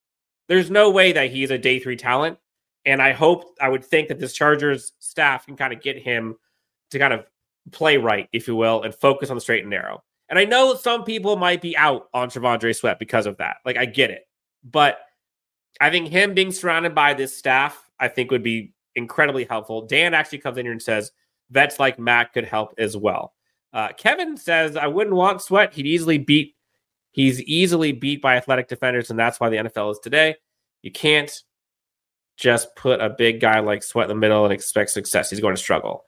There's no way that he's a day three talent. And I hope, I would think that this Chargers staff can kind of get him to kind of play right, if you will, and focus on the straight and narrow. And I know some people might be out on T'Vondre Sweat because of that. Like, I get it. But I think him being surrounded by this staff, I think would be incredibly helpful. Dan actually comes in here and says, vets like Matt could help as well. Uh, Kevin says, I wouldn't want Sweat. He'd easily beat, he's easily beat by athletic defenders, and that's why the NFL is today. You can't just put a big guy like Sweat in the middle and expect success. He's going to struggle.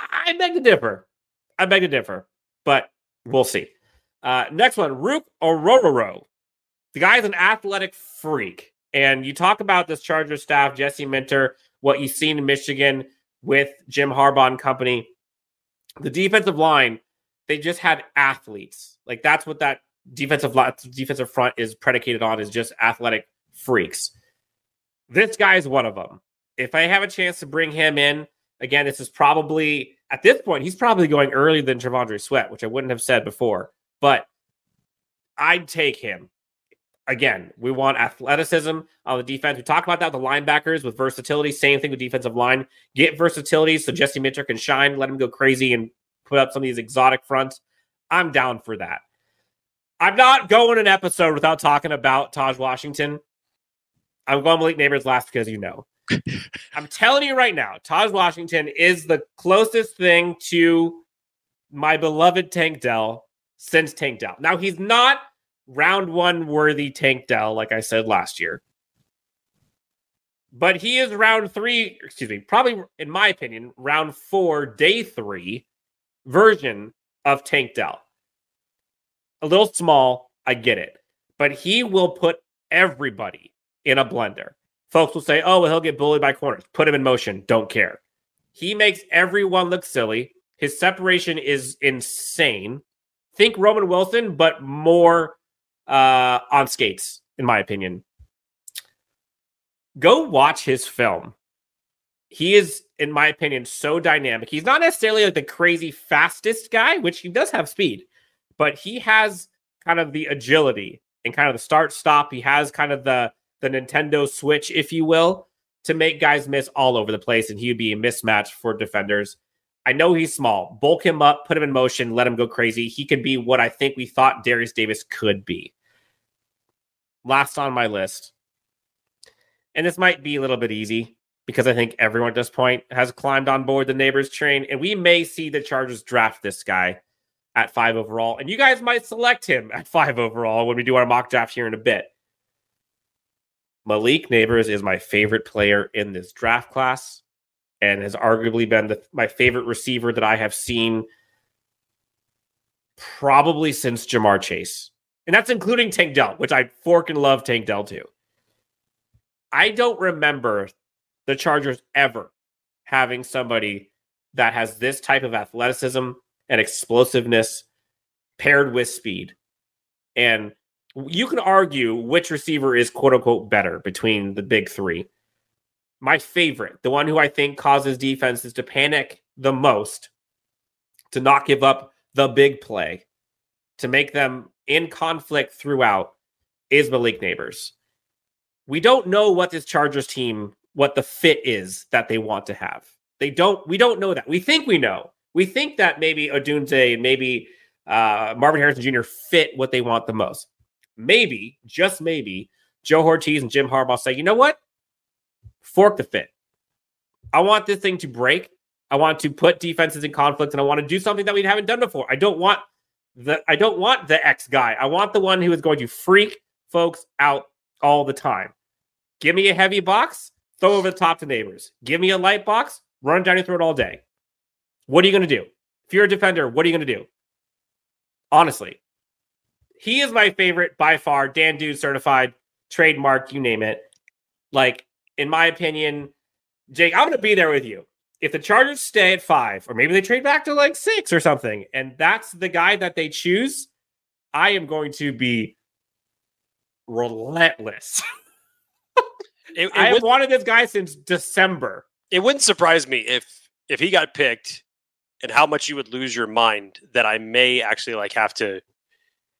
I beg to differ. I beg to differ, but we'll see. Uh, next one, Ruke Orhorhoro. The guy is an athletic freak. And you talk about this Charger staff, Jesse Minter, what you've seen in Michigan with Jim Harbaugh and company. The defensive line they just had athletes. Like that's what that defensive defensive front is predicated on is just athletic freaks. This guy is one of them. If I have a chance to bring him in, again, this is probably at this point, he's probably going earlier than T'Vondre Sweat, which I wouldn't have said before, but I'd take him. Again, we want athleticism on the defense. We talked about that with the linebackers with versatility. Same thing with defensive line. Get versatility so Jesse Minter can shine, let him go crazy and put up some of these exotic fronts. I'm down for that. I'm not going an episode without talking about Tahj Washington. I'm going Malik Neighbors last because you know. I'm telling you right now, Tahj Washington is the closest thing to my beloved Tank Dell since Tank Dell. Now he's not round one worthy Tank Dell, like I said last year. But he is round three, excuse me, probably in my opinion, round four, day three version of Tank Dell. A little small, I get it. But he will put everybody in a blender. Folks will say, oh, well, he'll get bullied by corners. Put him in motion. Don't care. He makes everyone look silly. His separation is insane. Think Roman Wilson, but more uh, on skates, in my opinion. Go watch his film. He is, in my opinion, so dynamic. He's not necessarily like the crazy fastest guy, which he does have speed, but he has kind of the agility and kind of the start stop. He has kind of the the Nintendo Switch, if you will, to make guys miss all over the place, and he would be a mismatch for defenders. I know he's small. Bulk him up, put him in motion, let him go crazy. He could be what I think we thought Derius Davis could be. Last on my list, and this might be a little bit easy because I think everyone at this point has climbed on board the neighbors train, and we may see the Chargers draft this guy at five overall, and you guys might select him at five overall when we do our mock draft here in a bit. Malik Neighbors is my favorite player in this draft class and has arguably been the, my favorite receiver that I have seen probably since Ja'Marr Chase. And that's including Tank Dell, which I fork and love Tank Dell too. I don't remember the Chargers ever having somebody that has this type of athleticism and explosiveness paired with speed. And you can argue which receiver is quote unquote better between the big three. My favorite, the one who I think causes defenses to panic the most, to not give up the big play, to make them in conflict throughout, is Malik Neighbors. We don't know what this Chargers team, what the fit is that they want to have. They don't, we don't know that. We think we know. We think that maybe Odunze and maybe uh, Marvin Harrison Jr. fit what they want the most maybe, just maybe, Joe Hortiz and Jim Harbaugh say, you know what? Fork the fit. I want this thing to break. I want to put defenses in conflict and I want to do something that we haven't done before. I don't want the I don't want the X guy. I want the one who is going to freak folks out all the time. Give me a heavy box, throw over the top to neighbors. Give me a light box, run down your throat all day. What are you going to do? If you're a defender, what are you going to do? Honestly, he is my favorite by far. Dan Dude certified, trademark, you name it. Like, in my opinion, Jake, I'm going to be there with you. If the Chargers stay at five, or maybe they trade back to like six or something, and that's the guy that they choose, I am going to be relentless. it, it I have wanted this guy since December. It wouldn't surprise me if if he got picked and how much you would lose your mind that I may actually like have to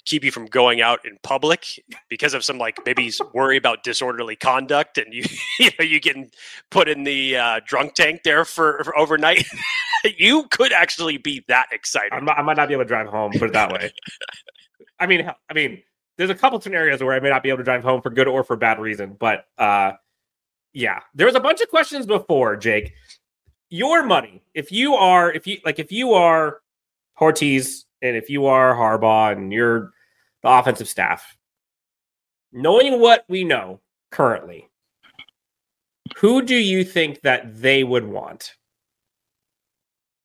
keep you from going out in public because of some like maybe worry about disorderly conduct and you you know you getting put in the uh, drunk tank there for, for overnight. You could actually be that excited. Not, i might not be able to drive home put it that way. I mean i mean there's a couple scenarios where i may not be able to drive home for good or for bad reason but uh yeah. There was a bunch of questions before jake. Your money if you are if you like if you are Hortiz and if you are Harbaugh and you're the offensive staff. Knowing what we know currently, who do you think that they would want?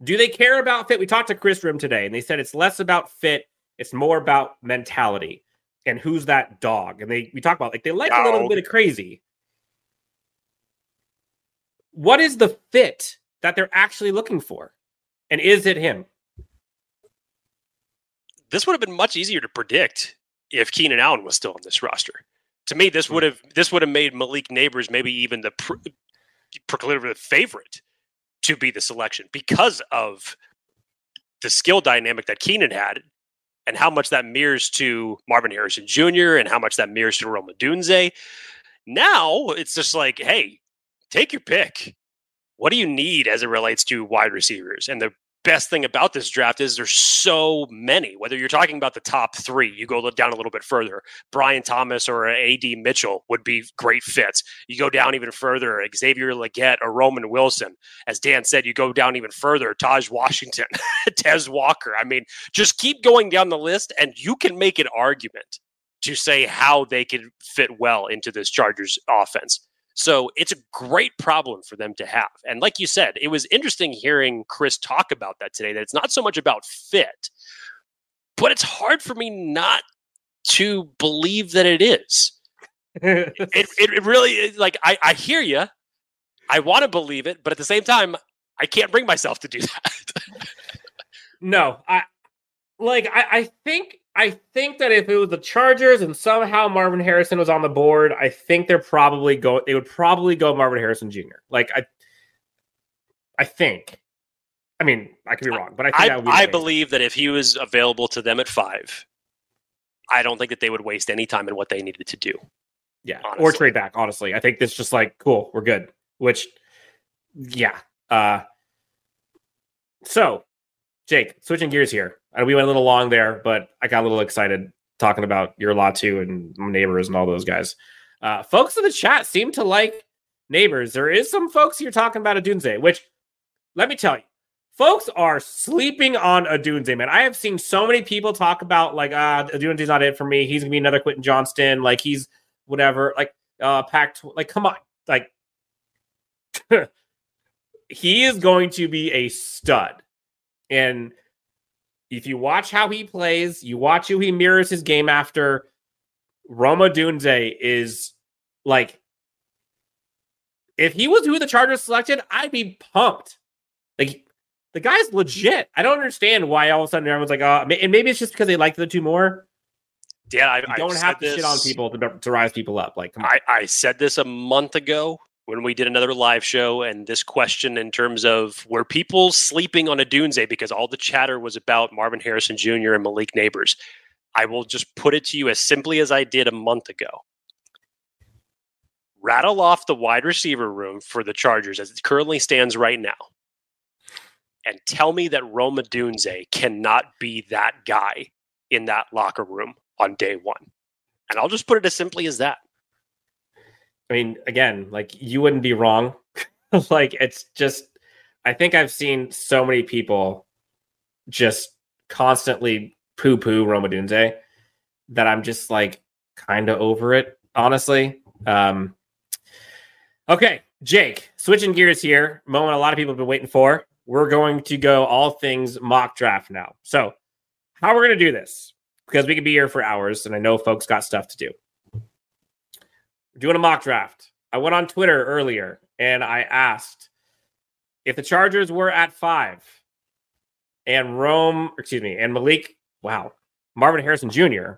Do they care about fit? We talked to Chris Rim today, and they said it's less about fit, it's more about mentality and who's that dog. And they we talk about like they like dog. a little bit of crazy. What is the fit that they're actually looking for? And is it him? This would have been much easier to predict if Keenan Allen was still on this roster. To me, this Hmm. would have this would have made Malik Neighbors maybe even the pr- proclivity favorite to be the selection because of the skill dynamic that Keenan had and how much that mirrors to Marvin Harrison Jr. and how much that mirrors to Rome Odunze. Now it's just like, hey, take your pick. What do you need as it relates to wide receivers? And the best thing about this draft is there's so many. Whether you're talking about the top three, you go down a little bit further. Brian Thomas or AD Mitchell would be great fits. You go down even further, Xavier Legette or Roman Wilson. As Dan said, you go down even further, Tahj Washington, Tez Walker. I mean, just keep going down the list, and you can make an argument to say how they could fit well into this Chargers offense. So it's a great problem for them to have. And like you said, it was interesting hearing Chris talk about that today, that it's not so much about fit, but it's hard for me not to believe that it is. It, it, really is like, I, I hear you. I want to believe it, but at the same time, I can't bring myself to do that. no, I like I, I think I think that if it was the Chargers and somehow Marvin Harrison was on the board, I think they're probably go they would probably go Marvin Harrison Jr. Like I I think. I mean, I could be wrong, but I think I, that would be I believe that if he was available to them at five, I don't think that they would waste any time in what they needed to do. Yeah, or trade back. Honestly, I think this just like cool, we're good. Which, yeah. Uh So, Jake, switching gears here. Uh, we went a little long there, but I got a little excited talking about your Latu and neighbors and all those guys. Uh Folks in the chat seem to like neighbors. There is some folks here talking about a Odunze, which let me tell you, folks are sleeping on a Odunze, man. I have seen so many people talk about like, ah, Odunze's not it for me. He's gonna be another Quentin Johnston. Like he's whatever. Like uh packed. like come on. Like he is going to be a stud. And if you watch how he plays, you watch who he mirrors his game after, Rome Odunze is like if he was who the Chargers selected, I'd be pumped. Like the guy's legit. I don't understand why all of a sudden everyone's like, oh, and maybe it's just because they like the two more. Yeah, I, You don't said have to shit on people to, to rise people up. Like, come on. I, I said this a month ago when we did another live show, and this question in terms of were people sleeping on a Dunze because all the chatter was about Marvin Harrison Jr. and Malik Neighbors. I will just put it to you as simply as I did a month ago. Rattle off the wide receiver room for the Chargers as it currently stands right now. And tell me that Rome Odunze cannot be that guy in that locker room on day one. And I'll just put it as simply as that. I mean, again, like you wouldn't be wrong. like it's just I think I've seen so many people just constantly poo poo Rome Odunze that I'm just like kind of over it, honestly. Um Okay, Jake, switching gears here. Moment a lot of people have been waiting for. We're going to go all things mock draft now. So, how we're going to do this because we could be here for hours and I know folks got stuff to do. Doing a mock draft. I went on Twitter earlier and I asked if the Chargers were at five and Rome, excuse me, and Malik, wow, Marvin Harrison Jr.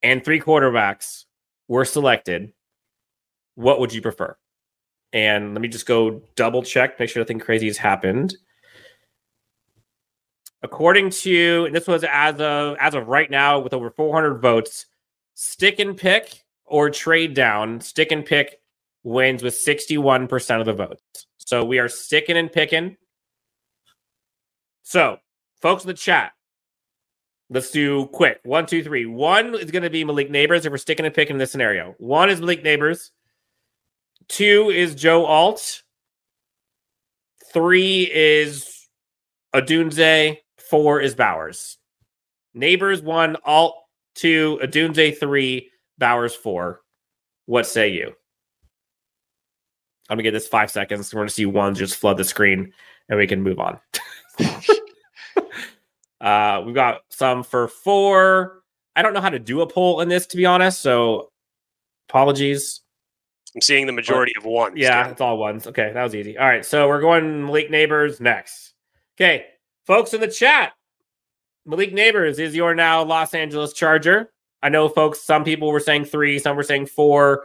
and three quarterbacks were selected, what would you prefer? And let me just go double check, make sure nothing crazy has happened. According to, and this was as of as of right now, with over 400 votes, stick and pick or trade down, stick and pick wins with 61% of the votes. So we are sticking and picking. So, folks in the chat, let's do quick. One, two, three. One is going to be Malik Neighbors if we're sticking and picking in this scenario. One is Malik Neighbors. Two is Joe Alt. Three is Odunze. Four is Bowers. Neighbors one, Alt two, Odunze three, Bowers four. What say you? I'm gonna give this five seconds. We're gonna see one just flood the screen, and we can move on. uh, we've got some for four. I don't know how to do a poll in this, to be honest. So, apologies. I'm seeing the majority of ones. Yeah, it's all ones. Okay, that was easy. All right, so we're going Malik Neighbors next. Okay, folks in the chat, Malik Neighbors is your now Los Angeles Charger. I know, folks, some people were saying three, some were saying four.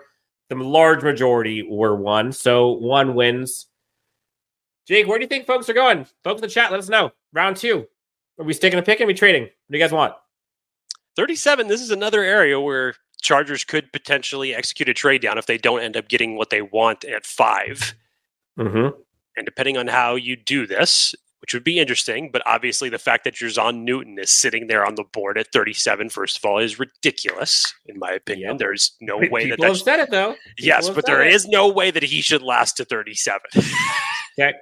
The large majority were one. So one wins. Jake, where do you think folks are going? Folks in the chat, let us know. Round two. Are we sticking a pick? Are we trading? What do you guys want? 37, this is another area where Chargers could potentially execute a trade down if they don't end up getting what they want at 5 Mm-hmm. And depending on how you do this, which would be interesting, but obviously the fact that Jer'Zhan Newton is sitting there on the board at 37, first of all, is ridiculous, in my opinion. Yep. There's no way that People that's. said it though. Yes, People have but there it. is no way that he should last to 37. Okay.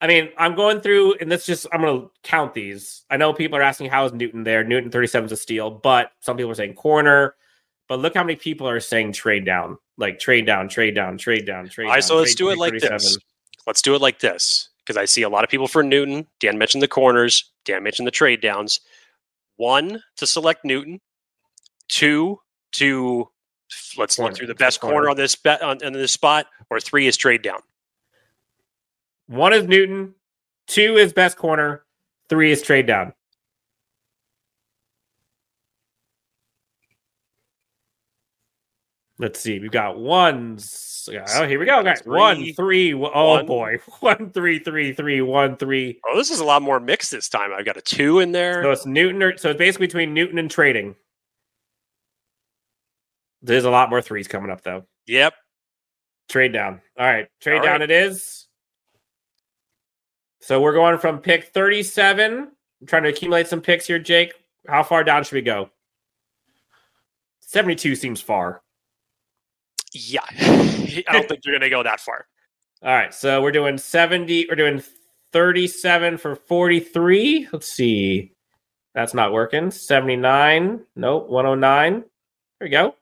I mean, I'm going through, and let's just, I'm going to count these. I know people are asking, how is Newton there? Newton 37 is a steal, but some people are saying corner. But look how many people are saying trade down, like trade down, trade down, trade down, trade All right, down. so let's do it like this. Let's do it like this because I see a lot of people for Newton. Dan mentioned the corners. Dan mentioned the trade downs. One to select Newton. Two to let's Corner. look through the best Corner. corner on this bet on, on this spot. Or three is trade down. One is Newton, two is best corner, three is trade down. Let's see. We've got ones. Oh, here we go, guys. One, Three, three. Oh one. boy. One, three, three, three, one, three. Oh, this is a lot more mixed this time. I've got a two in there. So it's Newton or so it's basically between Newton and trading. There's a lot more threes coming up though. Yep. Trade down. All right. Trade All down right. it is. So we're going from pick 37. I'm trying to accumulate some picks here, Jake. How far down should we go? 72 seems far. Yeah. I don't think you're going to go that far. All right. So we're doing 70. We're doing 37 for 43. Let's see. That's not working. 79. Nope. 109. There we go.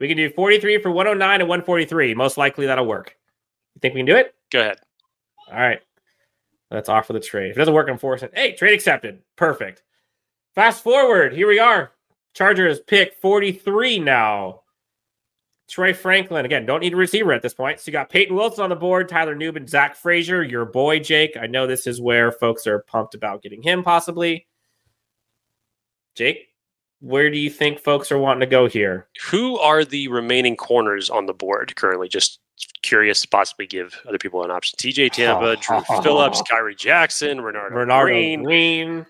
We can do 43 for 109 and 143. Most likely that'll work. You think we can do it? Go ahead. All right. Let's offer the trade. If it doesn't work, I'm forcing. Hey, trade accepted. Perfect. Fast forward. Here we are. Chargers pick 43 now. Troy Franklin. Again, don't need a receiver at this point. So you got Peyton Wilson on the board, Tyler Newman, Zach Frazier, your boy, Jake. I know this is where folks are pumped about getting him possibly. Jake, where do you think folks are wanting to go here? Who are the remaining corners on the board currently? Just curious to possibly give other people an option. TJ Tampa, Dru Phillips, Khyree Jackson, Renardo, Green, Green.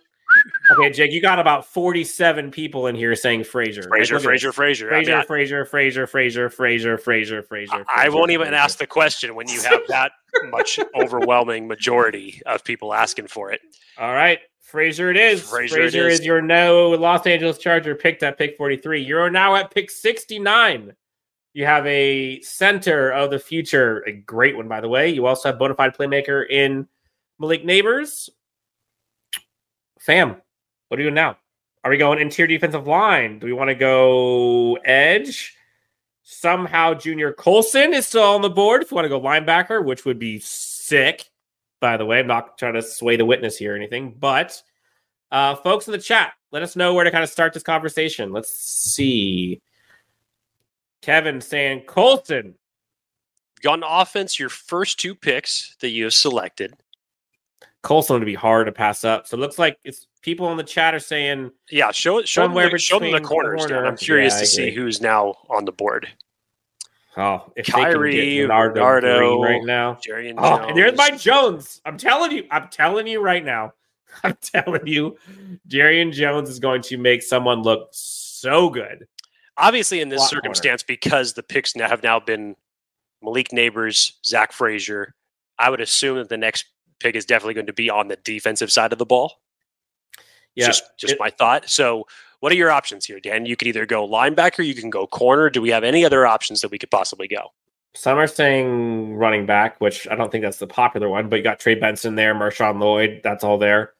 Okay, Jake, you got about 47 people in here saying Frazier. Like, Frazier, look at Frazier, this. Frazier. I, mean, Frazier, I- Frazier, Frazier, Frazier, Frazier, Frazier, Frazier. I won't even ask the question when you have that much overwhelming majority of people asking for it. All right, Frazier, it is. Frazier Frazier, it is. is. your no Los Angeles Charger picked at pick 43. You're now at pick 69. You have a center of the future, a great one, by the way. You also have bona fide playmaker in Malik Neighbors. Fam, what are you doing now? Are we going interior defensive line? Do we want to go edge? Somehow Junior Colson is still on the board if you want to go linebacker, which would be sick. By the way, I'm not trying to sway the witness here or anything, but uh, folks in the chat, let us know where to kind of start this conversation. Let's see. Kevin saying Colson. On offense, your first two picks that you have selected. Colson to be hard to pass up. So it looks like it's people in the chat are saying Yeah, show it. Show them, the, show them the corners. Corner- I'm curious Yeah, to see who's now on the board. Oh, if Khyree, they can get Leonardo, Leonardo, right now. Jerry and Oh, Jones. and there's my Jones. I'm telling you, I'm telling you right now. I'm telling you, Jarrian Jones is going to make someone look so good. Obviously, in this Slot corner. circumstance, because the picks now have now been Malik Neighbors, Zach Frazier, I would assume that the next pick is definitely going to be on the defensive side of the ball. Yeah, just just it- my thought. So, what are your options here, Dan? You could either go linebacker, you can go corner. Do we have any other options that we could possibly go? Some are saying running back, which I don't think that's the popular one, but you got Trey Benson there, Marshawn Lloyd, that's all there.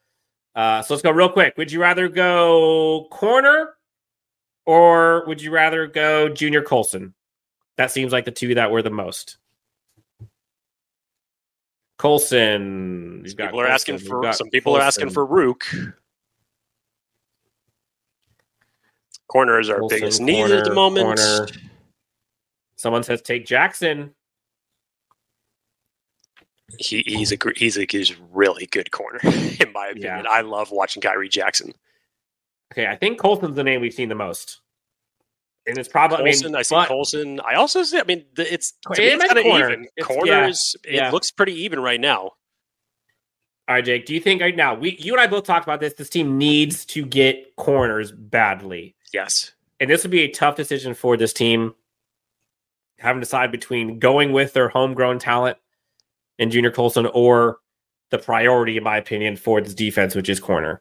Uh, so let's go real quick. Would you rather go corner or would you rather go Junior Colson? That seems like the two that were the most. Colson. we've Some got people are asking for some people are asking for Rook. Corner is our Colson, biggest need at the moment. corner. Someone says take Jackson. He, he's a he's a he's really good corner in my opinion. Yeah. I love watching Khyree Jackson. Okay, I think Colson's the name we've seen the most. And it's probably Colson, I mean, I, see but- Colson. I also see. I mean, the, it's to me, it's kind of corner. even. It's- Corners. yeah. It looks pretty even right now. All right, Jake. Do you think right now we you and I both talked about this? This team needs to get corners badly, Yes. and this would be a tough decision for this team. Having to decide between going with their homegrown talent and Junior Colson or the priority, in my opinion, for this defense, which is corner.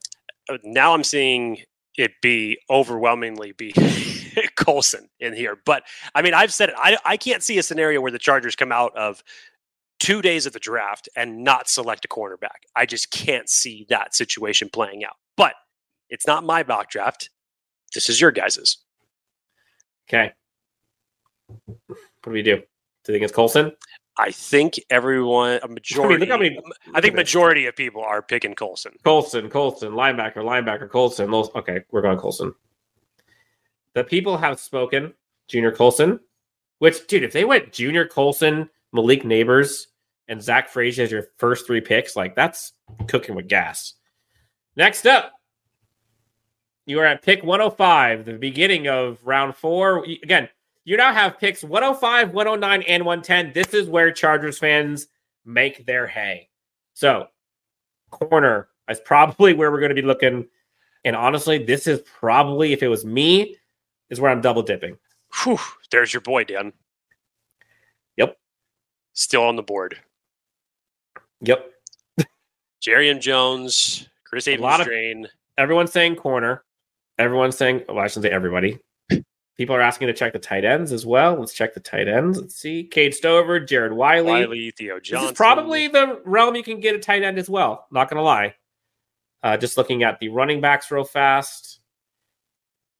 Uh, Now I'm seeing it be overwhelmingly be Colson in here. But I mean, I've said it. I I can't see a scenario where the Chargers come out of two days of the draft and not select a cornerback. I just can't see that situation playing out. But it's not my mock draft. This is your guys's. Okay. What do we do? Do you think it's Colson? I think everyone, a I mean, majority, look how many. I think majority of people are picking Colson. Colson, Colson, linebacker, linebacker, Colson. Okay, we're going Colson. The people have spoken. Junior Colson, which, dude, if they went Junior Colson, Malik Neighbors, and Zach Frazier as your first three picks, like that's cooking with gas. Next up, you are at pick 105, the beginning of round four. Again, you now have picks 105, 109, and 110. This is where Chargers fans make their hay. So, corner is probably where we're going to be looking. And honestly, this is probably, if it was me, is where I'm double dipping. Whew, there's your boy, Dan. Yep. Still on the board. Yep. Jarrian Jones, Chris A lot of-. Everyone's saying corner. Everyone's saying, well, I shouldn't say everybody. People are asking to check the tight ends as well. Let's check the tight ends. Let's see. Cade Stover, Jared Wiley. Wiley, Theo This is probably the realm you can get a tight end as well. Not going to lie. Uh, just looking at the running backs real fast.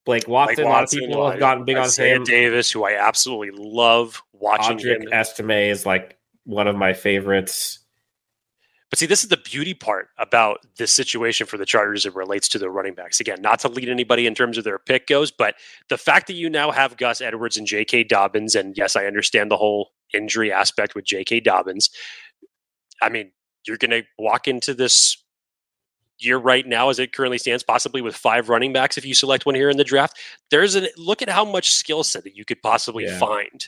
Blake Watson, Blake a lot of Watson, people have gotten big on him. Davis, who I absolutely love watching Audric. Estime is like one of my favorites. But see, this is the beauty part about this situation for the Chargers as it relates to the running backs. Again, not to lead anybody in terms of their pick goes, but the fact that you now have Gus Edwards and J.K. Dobbins, and yes, I understand the whole injury aspect with J.K. Dobbins. I mean, you're going to walk into this year right now, as it currently stands, possibly with five running backs if you select one here in the draft. There's a look at how much skill set that you could possibly Yeah. find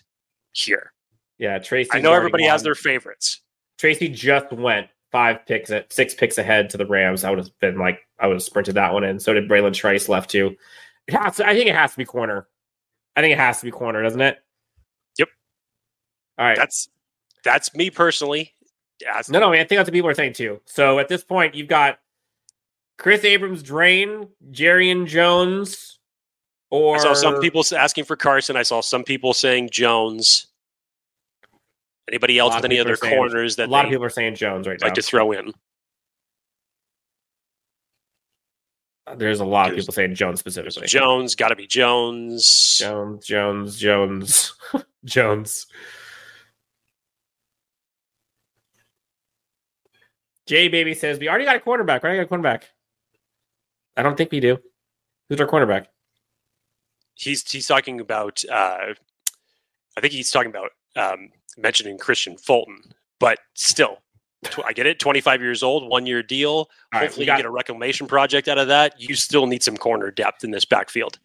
here. Yeah, Tracy. I know everybody has their favorites. Tracy just went five picks at six picks ahead to the Rams. I would have been like, I would have sprinted that one in. So did Braylon Trice left too. It has to, I think it has to be corner. I think it has to be corner, doesn't it? Yep. All right. That's that's me personally. No, no, I think that's what people are saying too. So at this point, you've got Chris Abrams, Drain, Jarrian Jones, or I saw some people asking for Carson. I saw some people saying Jones. Anybody else with any other saying- corners that A lot of people are saying Jones right like now. Like to throw in? There's a lot of people saying Jones specifically. Jones, got to be Jones. Jones, Jones, Jones, Jones. Jay Baby says we already got a quarterback. We already got a quarterback. I don't think we do. Who's our quarterback? He's he's talking about. Uh, I think he's talking about um, mentioning Kristian Fulton, but still, I get it. Twenty five years old, one year deal. All right, Hopefully, we got you get a reclamation project out of that. You still need some corner depth in this backfield.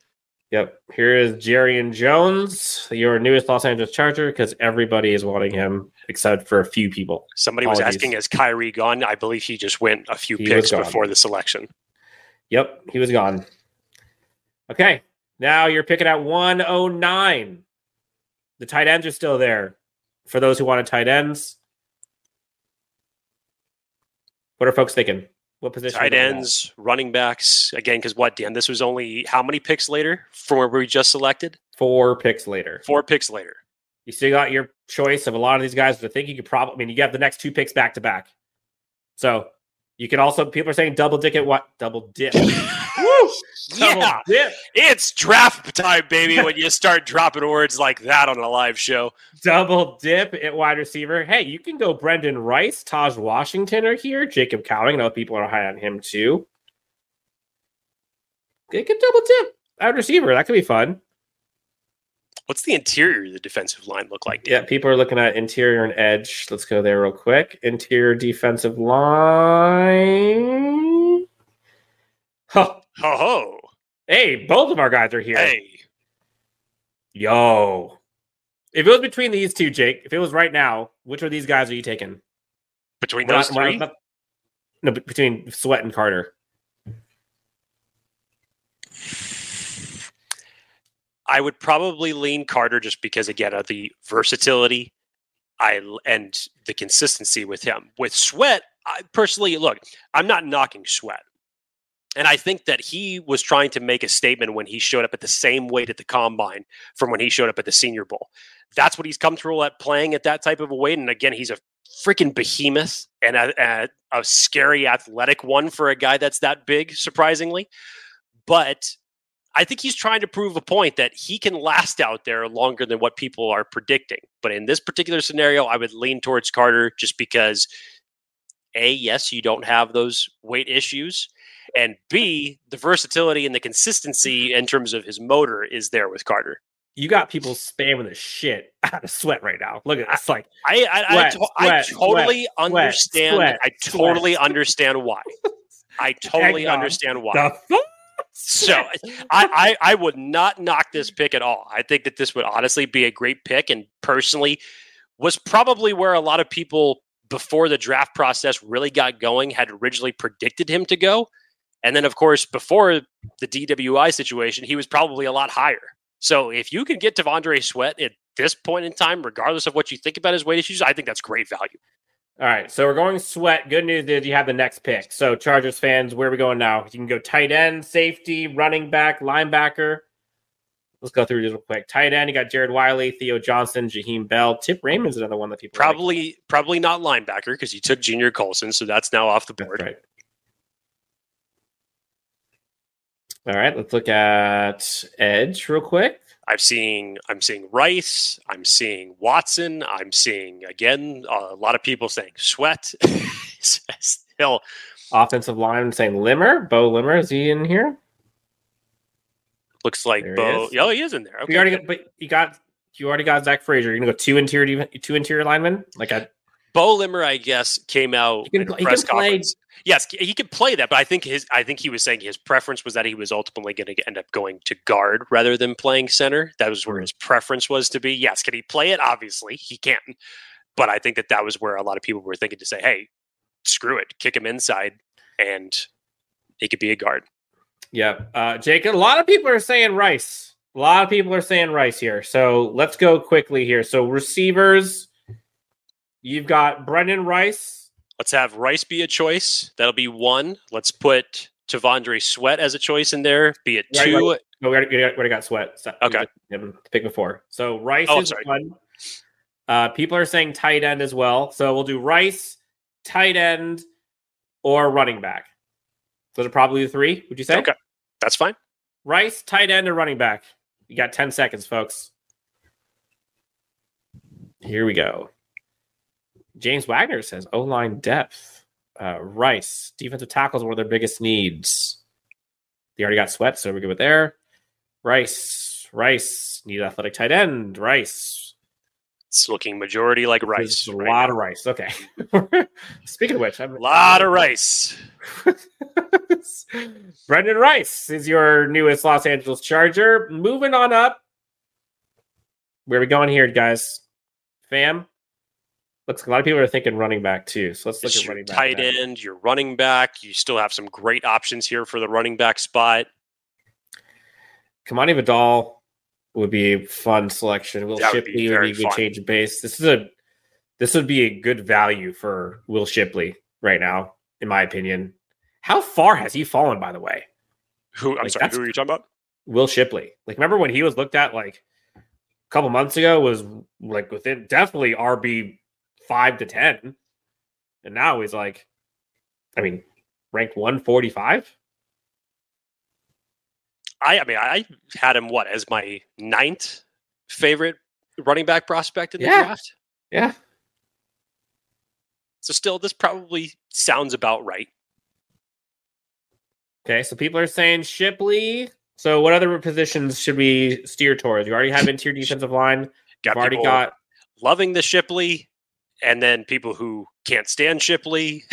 Yep. Here is Jarrian Jones, your newest Los Angeles Charger, because everybody is wanting him except for a few people. Somebody was asking, "Is Khyree gone?" I believe he just went a few He picks before the selection. Yep, he was gone. Okay, now you're picking at 109. The tight ends are still there. For those who wanted tight ends, what are folks thinking? What position? tight ends, running backs. Again, because what, Dan? This was only how many picks later from where we just selected? Four picks later. Four picks later. You still got your choice of a lot of these guys. But I think you could probably. I mean, you got the next two picks back to back. So you can also. People are saying double dip at what? Double dip. Yeah, dip. it's draft time, baby. when you start dropping words like that on a live show, double dip at wide receiver. Hey, you can go Brendan Rice, Tahj Washington are here, Jacob Cowing. I know people are high on him too. They could double dip at receiver. That could be fun. What's the interior of the defensive line look like? Dan? Yeah, people are looking at interior and edge. Let's go there real quick. Interior defensive line. Huh. Ho ho! Hey, both of our guys are here. Hey, Yo. If it was between these two, Jake, if it was right now, which of these guys are you taking? between those not- three, not- no, between Sweat and Carter. I would probably lean Carter just because again of the versatility, I and the consistency with him. With Sweat, I personally look. I'm not knocking Sweat, and I think that he was trying to make a statement when he showed up at the same weight at the combine from when he showed up at the Senior Bowl. That's what he's comfortable at playing at that type of a weight. And again, he's a freaking behemoth and a, a, a scary athletic one for a guy that's that big, surprisingly. But I think he's trying to prove a point that he can last out there longer than what people are predicting. But in this particular scenario, I would lean towards Carter just because A, yes, you don't have those weight issues. And B, the versatility and the consistency in terms of his motor is there with Carter. You got people spamming the shit out of Sweat right now. Look at this. Like, I I, I, Sweat, I totally sweat, understand. sweat, I sweat. totally understand why. I totally understand why. So I, I I would not knock this pick at all. I think that this would honestly be a great pick, and personally, was probably where a lot of people before the draft process really got going had originally predicted him to go. And then, of course, before the DWI situation, he was probably a lot higher. So if you can get T'Vondre Sweat at this point in time, regardless of what you think about his weight issues, I think that's great value. All right, so we're going Sweat. Good news is you have the next pick. So Chargers fans, where are we going now? You can go tight end, safety, running back, linebacker. Let's go through these real quick. Tight end, you got Jared Wiley, Theo Johnson, Jaheim Bell. Tip Reiman's another one that people like. Probably probably not linebacker because you took Junior Colson, so that's now off the board. right. All right, let's look at Edge real quick. I'm seeing I'm seeing Rice, I'm seeing Watson, I'm seeing again a lot of people saying Sweat. Still, Offensive line saying Limmer. Beaux Limmer, is he in here? looks like There Beaux. is. Oh, he is in there. Okay, you already got, but you got you already got Zach Frazier. You're gonna go two interior two interior linemen. Like a Beaux Limmer, I guess, came out He can in a he press can play- conference. Yes, he could play that, but I think his I think he was saying his preference was that he was ultimately going to end up going to guard rather than playing center. That was where Mhm. his preference was to be. Yes, can he play it? Obviously, he can. But I think that that was where a lot of people were thinking to say, "Hey, screw it, kick him inside, and he could be a guard." yeah, uh, Jake. A lot of people are saying Rice. A lot of people are saying Rice here. So let's go quickly here. So receivers, you've got Brendan Rice. Let's have Rice be a choice. That'll be one. Let's put T'Vondre Sweat as a choice in there. Be it two. No, we already, we already got Sweat. So, Okay. pick before. So Rice Oh, is sorry. one. Uh, people are saying tight end as well. So we'll do Rice, tight end, or running back. Those are probably the three. Would you say? Okay. That's fine. Rice, tight end, or running back. You got 10 seconds, folks. Here we go. James Wagner says O line depth. Uh, Rice, defensive tackles, one of their biggest needs. They already got sweat, so we're good with there. Rice, Rice, need athletic tight end. Rice. It's looking majority like Rice. A right lot now. of rice. Okay. Speaking of which, I'm A lot of Rice. Brendan Rice is your newest Los Angeles Charger. Moving on up. Where are we going here, guys? Fam? Looks a lot of people are thinking running back too. So let's look It's at running back. tight now. end, your running back. You still have some great options here for the running back spot. Kimani Vidal would be a fun selection. Will That would be Shipley would be a good change of base. This is a this would be a good value for Will Shipley right now, in my opinion. How far has he fallen, by the way? Who I'm Like, sorry, who are you talking about? Will Shipley. Like, remember when he was looked at like a couple months ago was like within definitely RB five to ten, and now he's like, I mean, ranked one forty five. I I mean I had him what as my ninth favorite running back prospect in the Yeah. draft. Yeah, So still this probably sounds about right. Okay, so people are saying Shipley, So, what other positions should we steer towards? You already have interior defensive line. Got You've already got loving the Shipley, and then people who can't stand Shipley.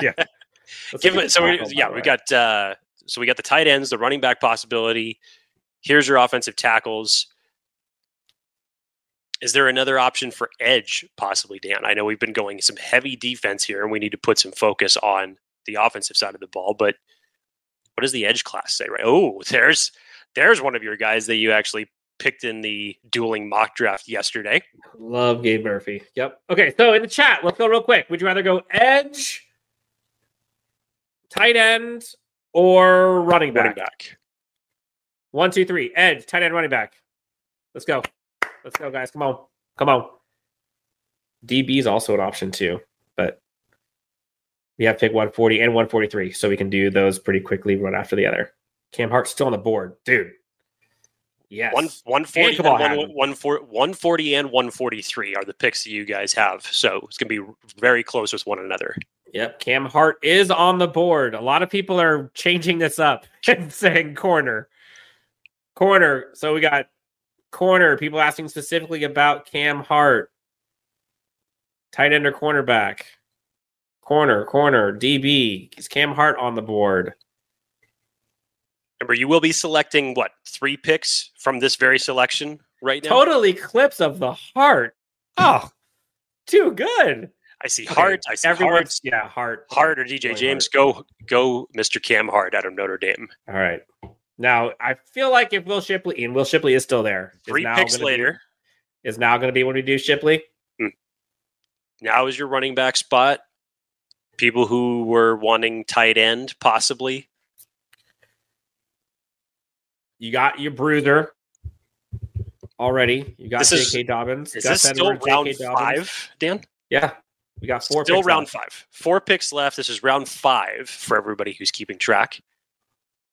let's Give at so we, yeah, we got uh, so we got the tight ends, the running back possibility. Here's your offensive tackles. Is there another option for edge possibly, Dan? I know we've been going some heavy defense here, and we need to put some focus on the offensive side of the ball. But what does the edge class say? Right? Oh, there's there's one of your guys that you actually picked in the dueling mock draft yesterday. Love Gabe Murphy. Yep. Okay, so in the chat, let's go real quick. Would you rather go edge, tight end, or running back? Running back. One, two, three. Edge, tight end, running back. Let's go. Let's go, guys. Come on. Come on. DB is also an option too, but we have pick 140 and 143, so we can do those pretty quickly, one after the other. Cam Hart's still on the board, dude. Yes. One one forty And and Hadden. one, one, four, 140 and one forty three are the picks that you guys have. So it's gonna be very close with one another. Yep, Cam Hart is on the board. A lot of people are changing this up and saying corner. Corner. So we got corner. People asking specifically about Cam Hart. Tight end or cornerback. Corner, corner, DB. Is Cam Hart on the board? Remember, you will be selecting what three picks from this very selection right now. Total eclipse of the heart. Oh, too good. I see Okay, Hart. I see Everyone's Hart. yeah, heart. Hart or DJ James. Go go, Mr. Cam Hart out of Notre Dame. All right. Now I feel like if Will Shipley and Will Shipley is still there, Three now picks gonna be- later. is now going to be when we do Shipley. Hmm. Now is your running back spot. People who were wanting tight end, possibly. You got your bruiser already. You got This is- J.K. Dobbins. Is Gus this still Edwards, round five, Dan? Yeah, we got four. Still round left. five. Four picks left. This is round five for everybody who's keeping track.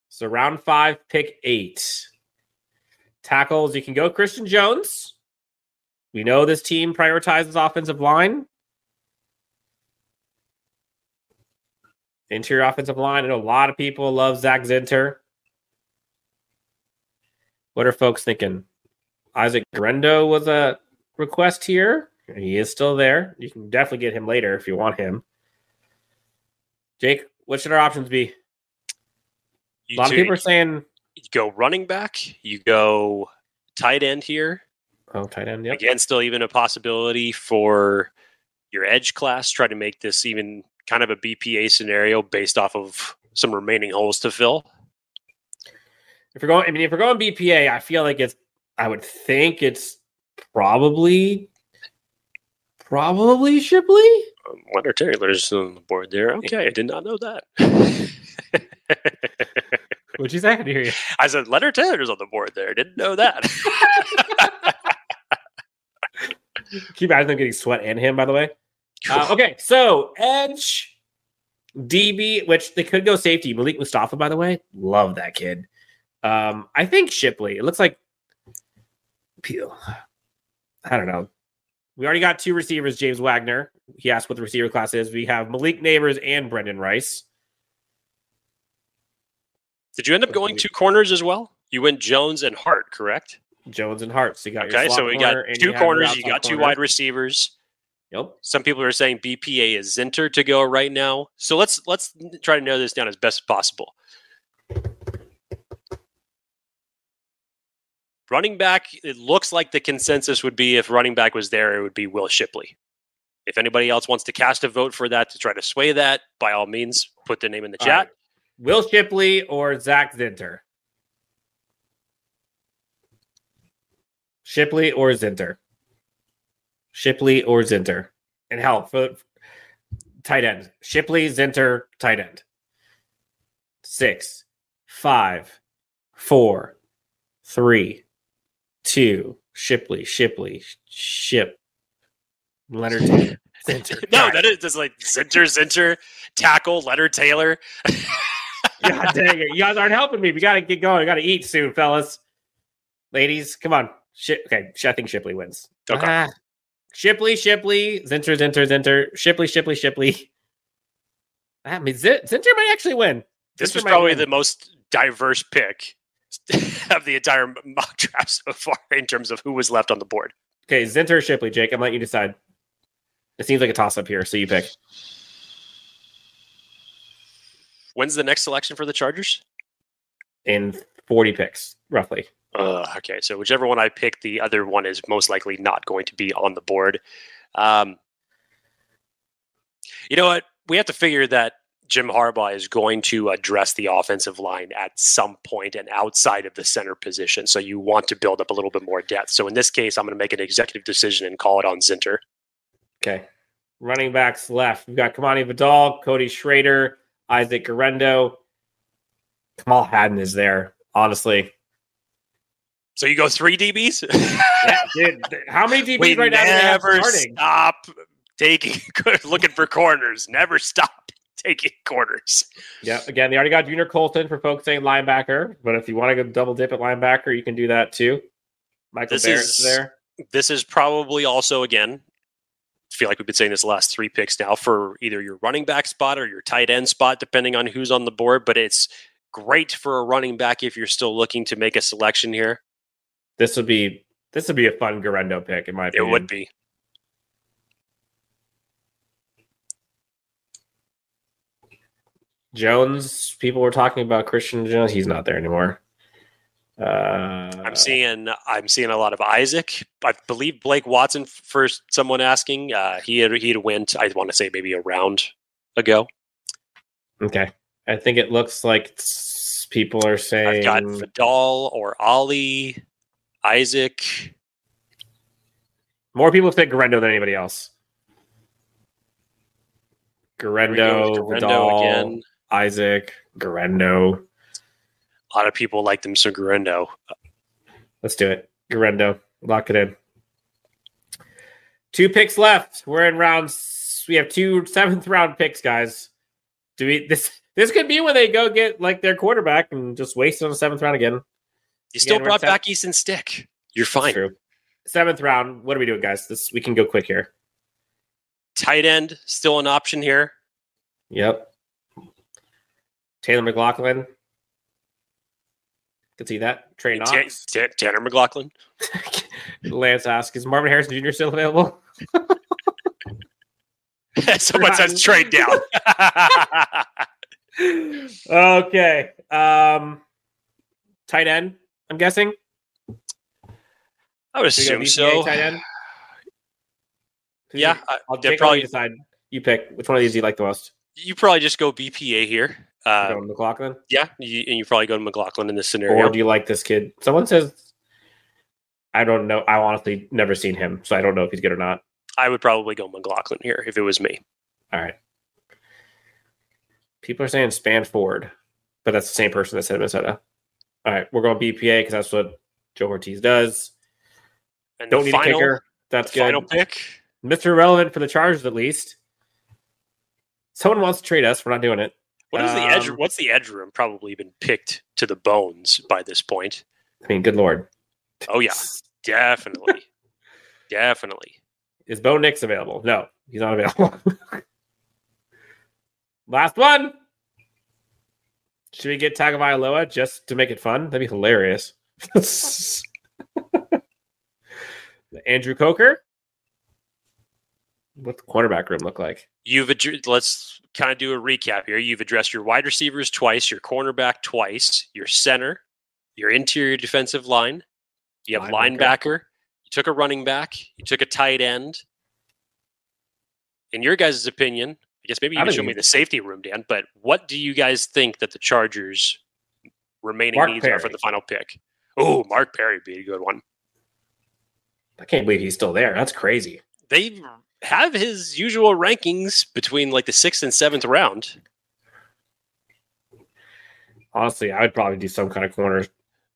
So round five, pick eight. Tackles. You can go Christian Jones. We know this team prioritizes offensive line. Interior offensive line. I know a lot of people love Zach Zinter. What are folks thinking? Isaac Guerendo was a request here. He is still there. You can definitely get him later if you want him. Jake, what should our options be? You a lot of people are saying, you go running back, you go tight end here. "Oh, tight end." Yep. Again, still even a possibility for your edge class. Try to make this even kind of a BPA scenario based off of some remaining holes to fill. If we're going, I mean, if we're going BPA, I feel like it's. I would think it's probably, probably Shipley. Um, Leonard Taylor's on the board there. Okay, I did not know that. What'd you say? I hear you. I said Leonard Taylor's on the board there. Didn't know that. Keep imagine them getting sweat and him. By the way. Uh, okay, so edge, DB, which they could go safety. Malik Mustapha, by the way, love that kid. Um, I think Shipley. It looks like Peel. I don't know. We already got two receivers. James Wagner. He asked what the receiver class is. We have Malik Nabers and Brendan Rice. Did you end up going two corners as well? You went Jones and Hart, correct? Jones and Hart. So you got your Okay, so we got two corners. You got two corner. wide receivers. Yep. Some people are saying BPA is Zinter to go right now. So let's let's try to narrow this down as best as possible. Running back, it looks like the consensus would be if running back was there, it would be Will Shipley. If anybody else wants to cast a vote for that to try to sway that, by all means, put the name in the All chat. right. Will Shipley or Zach Zinter? Shipley or Zinter? Shipley or Zinter? And hell, for tight end. Shipley, Zinter, tight end. Six, five, four, three, two. Shipley, Shipley, Ship. Leonard Taylor, Zinter. No, God that is just like Zinter, Zinter, tackle, Leonard Taylor. God dang it. You guys aren't helping me. We got to get going. We got to eat soon, fellas. Ladies, come on. Shi okay, I think Shipley wins. Okay. Ah. Shipley, Shipley, Zinter, Zinter, Zinter, Shipley, Shipley, Shipley. I mean, Z- Zinter might actually win. This Zinter was probably win. the most diverse pick of the entire mock draft so far in terms of who was left on the board. Okay, Zinter or Shipley, Jake. I'm letting you decide. It seems like a toss up here, so you pick. When's the next selection for the Chargers? In 40 picks, roughly. Uh, okay, so whichever one I pick, the other one is most likely not going to be on the board. Um, you know what? We have to figure that Jim Harbaugh is going to address the offensive line at some point and outside of the center position. So you want to build up a little bit more depth. So in this case, I'm going to make an executive decision and call it on Zinter. Okay. Running backs left. We've got Kimani Vidal, Cody Schrader, Isaac Guerendo. Kamal Hadden is there, honestly. So you go three DBs. Yeah, dude, how many DBs we right now do have never starting? stop taking looking for corners. Never stop taking corners. Yeah, again, they already got Junior Colson for focusing linebacker, but if you want to go double dip at linebacker, you can do that too. Michael This Barrett's is- there. This is probably also again. I feel like we've been saying this the last three picks now for either your running back spot or your tight end spot, depending on who's on the board. But it's great for a running back if you're still looking to make a selection here. This would be this would be a fun Guerendo pick, in my opinion. It would be. Jones. People were talking about Christian Jones. He's not there anymore. Uh, I'm seeing I'm seeing a lot of Isaac. I believe Blake Watson for someone asking. Uh, he had he had went. I want to say maybe a round ago. Okay, I think it looks like people are saying I've got Vidal or Ali, Isaac. more people pick Guerendo than anybody else. Guerendo, Guerendo Vidal, again. Isaac, Guerendo. A lot of people like them so Guerendo. Let's do it. Guerendo. Lock it in. Two picks left. We're in rounds. We have two seventh round picks, guys. Do we this this could be when they go get like their quarterback and just waste it on the seventh round again. You still Again, we're brought back Easton Stick. You're fine. Seventh round. What are we doing, guys? This we can go quick here. Tight end still an option here. Yep. Taylor McLaughlin. Could see that. Trey Knox. Ta- Tanner McLaughlin. Lance asks, is Marvin Harrison Jr. still available? Someone says trade down. okay. Um tight end, I'm guessing. I would Do we go assume so. Tight end? Yeah, I'll I'll probably decide. You pick which one of these do you like the most? you probably just go BPA here. Uh, go McLaughlin, yeah, you, and you probably go to McLaughlin in this scenario. or do you like this kid? Someone says, I don't know. I honestly never seen him, so I don't know if he's good or not. I would probably go McLaughlin here if it was me. All right. People are saying Span Ford, but that's the same person that said Minnesota. All right, we're going BPA because that's what Joe Hortiz does. And Don't need final, a kicker. That's good. final pick. Mr. Relevant for the Chargers, at least. Someone wants to trade us. We're not doing it. What is the edge? Um, What's the edge room? Probably been picked to the bones by this point. I mean, good lord. Oh yeah, definitely, definitely. Is Bo Nix available? No, he's not available. Last one. Should we get Tagovailoa just to make it fun? That'd be hilarious. Andrew Coker. What's the cornerback room look like? You've let's kind of do a recap here. You've addressed your wide receivers twice, your cornerback twice, your center, your interior defensive line. You have Linebacker. linebacker. You took a running back. You took a tight end. In your guys' opinion, I guess maybe you can show you- me the safety room, Dan. But what do you guys think that the Chargers' remaining Mark needs are for the final pick? Oh, Mark Perry would be a good one. I can't believe he's still there. That's crazy. They have his usual rankings between like the sixth and seventh round. Honestly, I would probably do some kind of corner.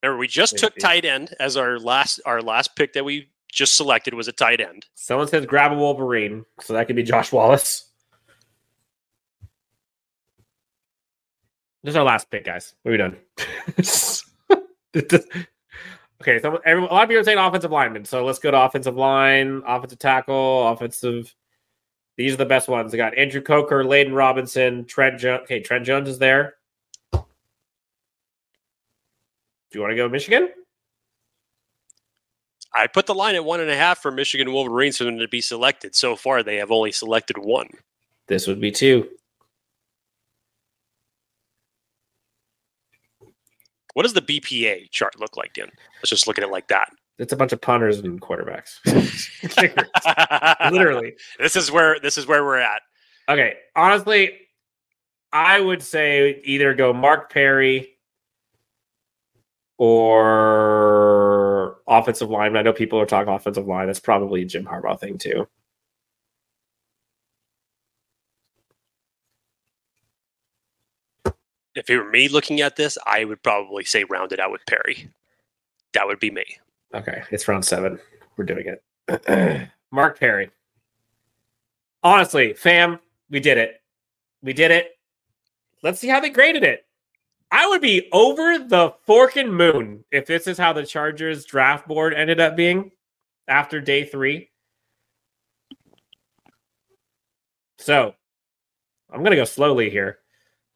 Remember, we just took tight end as our last our last pick that we just selected was a tight end. Someone says grab a Wolverine, so that could be Josh Wallace. This is our last pick, guys. What are we done? Okay, so everyone, a lot of people are saying offensive linemen. So let's go to offensive line, offensive tackle, offensive. These are the best ones. We got Andrew Coker, Layden Robinson, Trent Jones. Okay, Trent Jones is there. Do you want to go Michigan? I put the line at one and a half for Michigan Wolverines for them to be selected. So far, they have only selected one. This would be two. What does the BPA chart look like, Dan? Let's just look at it like that. It's a bunch of punters and quarterbacks. Literally. This is where this is where we're at. Okay. Honestly, I would say either go Mark Perry or offensive line. I know people are talking offensive line. That's probably a Jim Harbaugh thing too. If it were me looking at this, I would probably say round it out with Perry. That would be me. Okay, it's round seven. We're doing it. Mark Perry. Honestly, fam, we did it. We did it. Let's see how they graded it. I would be over the fork forking moon if this is how the Chargers draft board ended up being after day three. So I'm gonna go slowly here.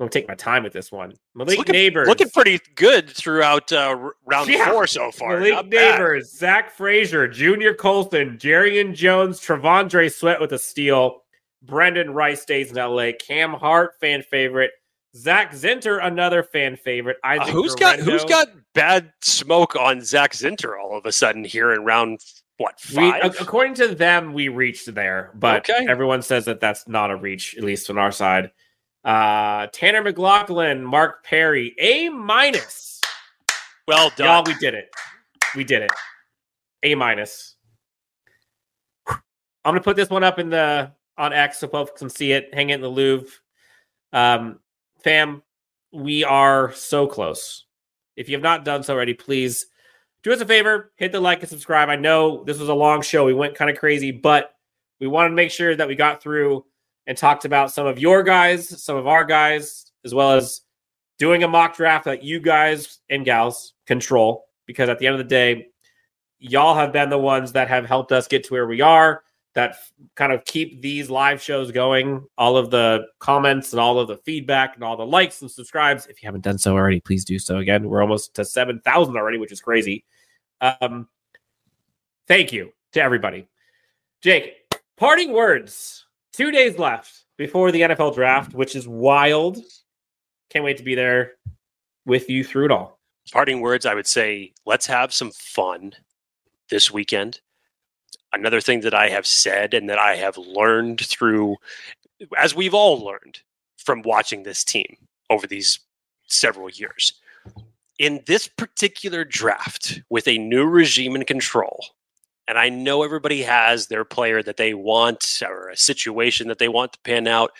I'm gonna take my time with this one. Malik looking, Nabers. looking pretty good throughout uh, round Yeah. four so far. Malik Not bad. Nabers, Zach Frazier, Junior Colson, Jerrion Jones, T'Vondre Sweat with a steal. Brendan Rice stays in LA. Cam Hart, fan favorite. Zach Zinter, another fan favorite. Uh, Isaac who's got who's got bad smoke on Zach Zinter all of a sudden here in round what five? ac- according to them, we reached there, but Okay. everyone says that that's not a reach, at least on our side. Uh, Tanner McLaughlin, Mark Perry, A minus. well done. Y'all, we did it. We did it. A minus. I'm gonna put this one up in the on X so folks can see it. Hang it in the Louvre. Um, fam, we are so close. If you have not done so already, please do us a favor, hit the like and subscribe. I know this was a long show. We went kind of crazy, but we wanted to make sure that we got through and talked about some of your guys, some of our guys, as well as doing a mock draft that you guys and gals control. Because at the end of the day, y'all have been the ones that have helped us get to where we are, that kind of keep these live shows going. All of the comments and all of the feedback and all the likes and subscribes. If you haven't done so already, please do so again. We're almost to 7,000 already, which is crazy. Um, thank you to everybody. Jake, parting words. Two days left before the NFL draft, mm. which is wild. Can't wait to be there with you through it all. Parting words, I would say, let's have some fun this weekend. Another thing that I have said and that I have learned through, as we've all learned from watching this team over these several years, in this particular draft with a new regime in control, and I know everybody has their player that they want or a situation that they want to pan out.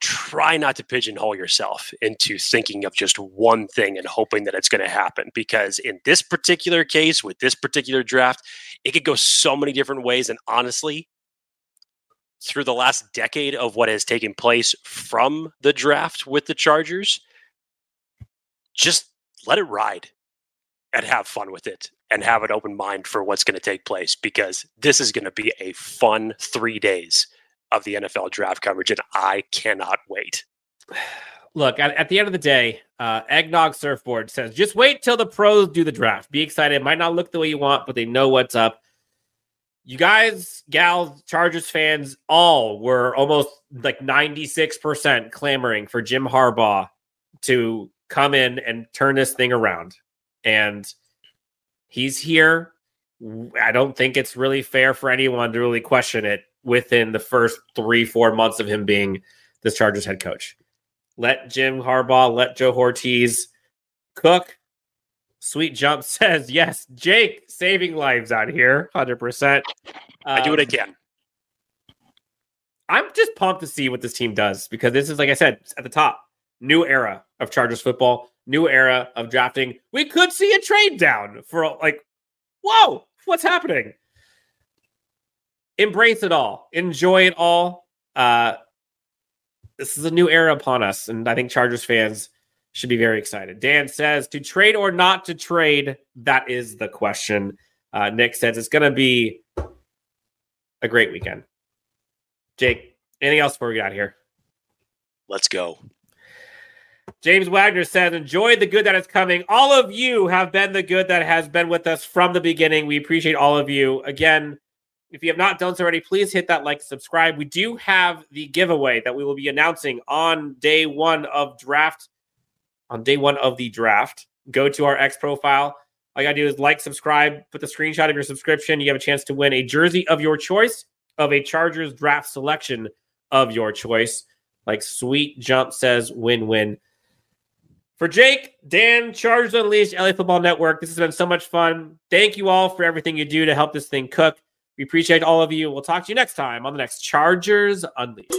Try not to pigeonhole yourself into thinking of just one thing and hoping that it's going to happen. Because in this particular case, with this particular draft, it could go so many different ways. And honestly, through the last decade of what has taken place from the draft with the Chargers, just let it ride and have fun with it and have an open mind for what's going to take place because this is going to be a fun three days of the NFL draft coverage, and I cannot wait. Look, at, at the end of the day, uh, Eggnog Surfboard says just wait till the pros do the draft. Be excited. It might not look the way you want, but they know what's up. You guys, gals, Chargers fans, all were almost like 96% clamoring for Jim Harbaugh to come in and turn this thing around. And he's here. I don't think it's really fair for anyone to really question it within the first three, four months of him being this Chargers head coach. Let Jim Harbaugh, let Joe Hortiz cook. Sweet Jump says, yes, Jake saving lives out here, 100%. I do it Um, again. I'm just pumped to see what this team does because this is, like I said, at the top, new era of Chargers football, new era of drafting. We could see a trade down for like, whoa, what's happening? Embrace it all, enjoy it all. Uh, this is a new era upon us, and I think Chargers fans should be very excited. Dan says to trade or not to trade, that is the question. Uh, Nick says it's going to be a great weekend. Jake, anything else before we get out of here? Let's go. James Wagner says, enjoy the good that is coming. All of you have been the good that has been with us from the beginning. We appreciate all of you. Again, if you have not done so already, please hit that like subscribe. We do have the giveaway that we will be announcing on day one of draft. On day one of the draft, go to our X profile. All you gotta do is like, subscribe, put the screenshot of your subscription. You have a chance to win a jersey of your choice of a Chargers draft selection of your choice. Like Sweet Jump says, win win. For Jake, Dan, Chargers Unleashed, LA Football Network, this has been so much fun. Thank you all for everything you do to help this thing cook. We appreciate all of you. We'll talk to you next time on the next Chargers Unleashed.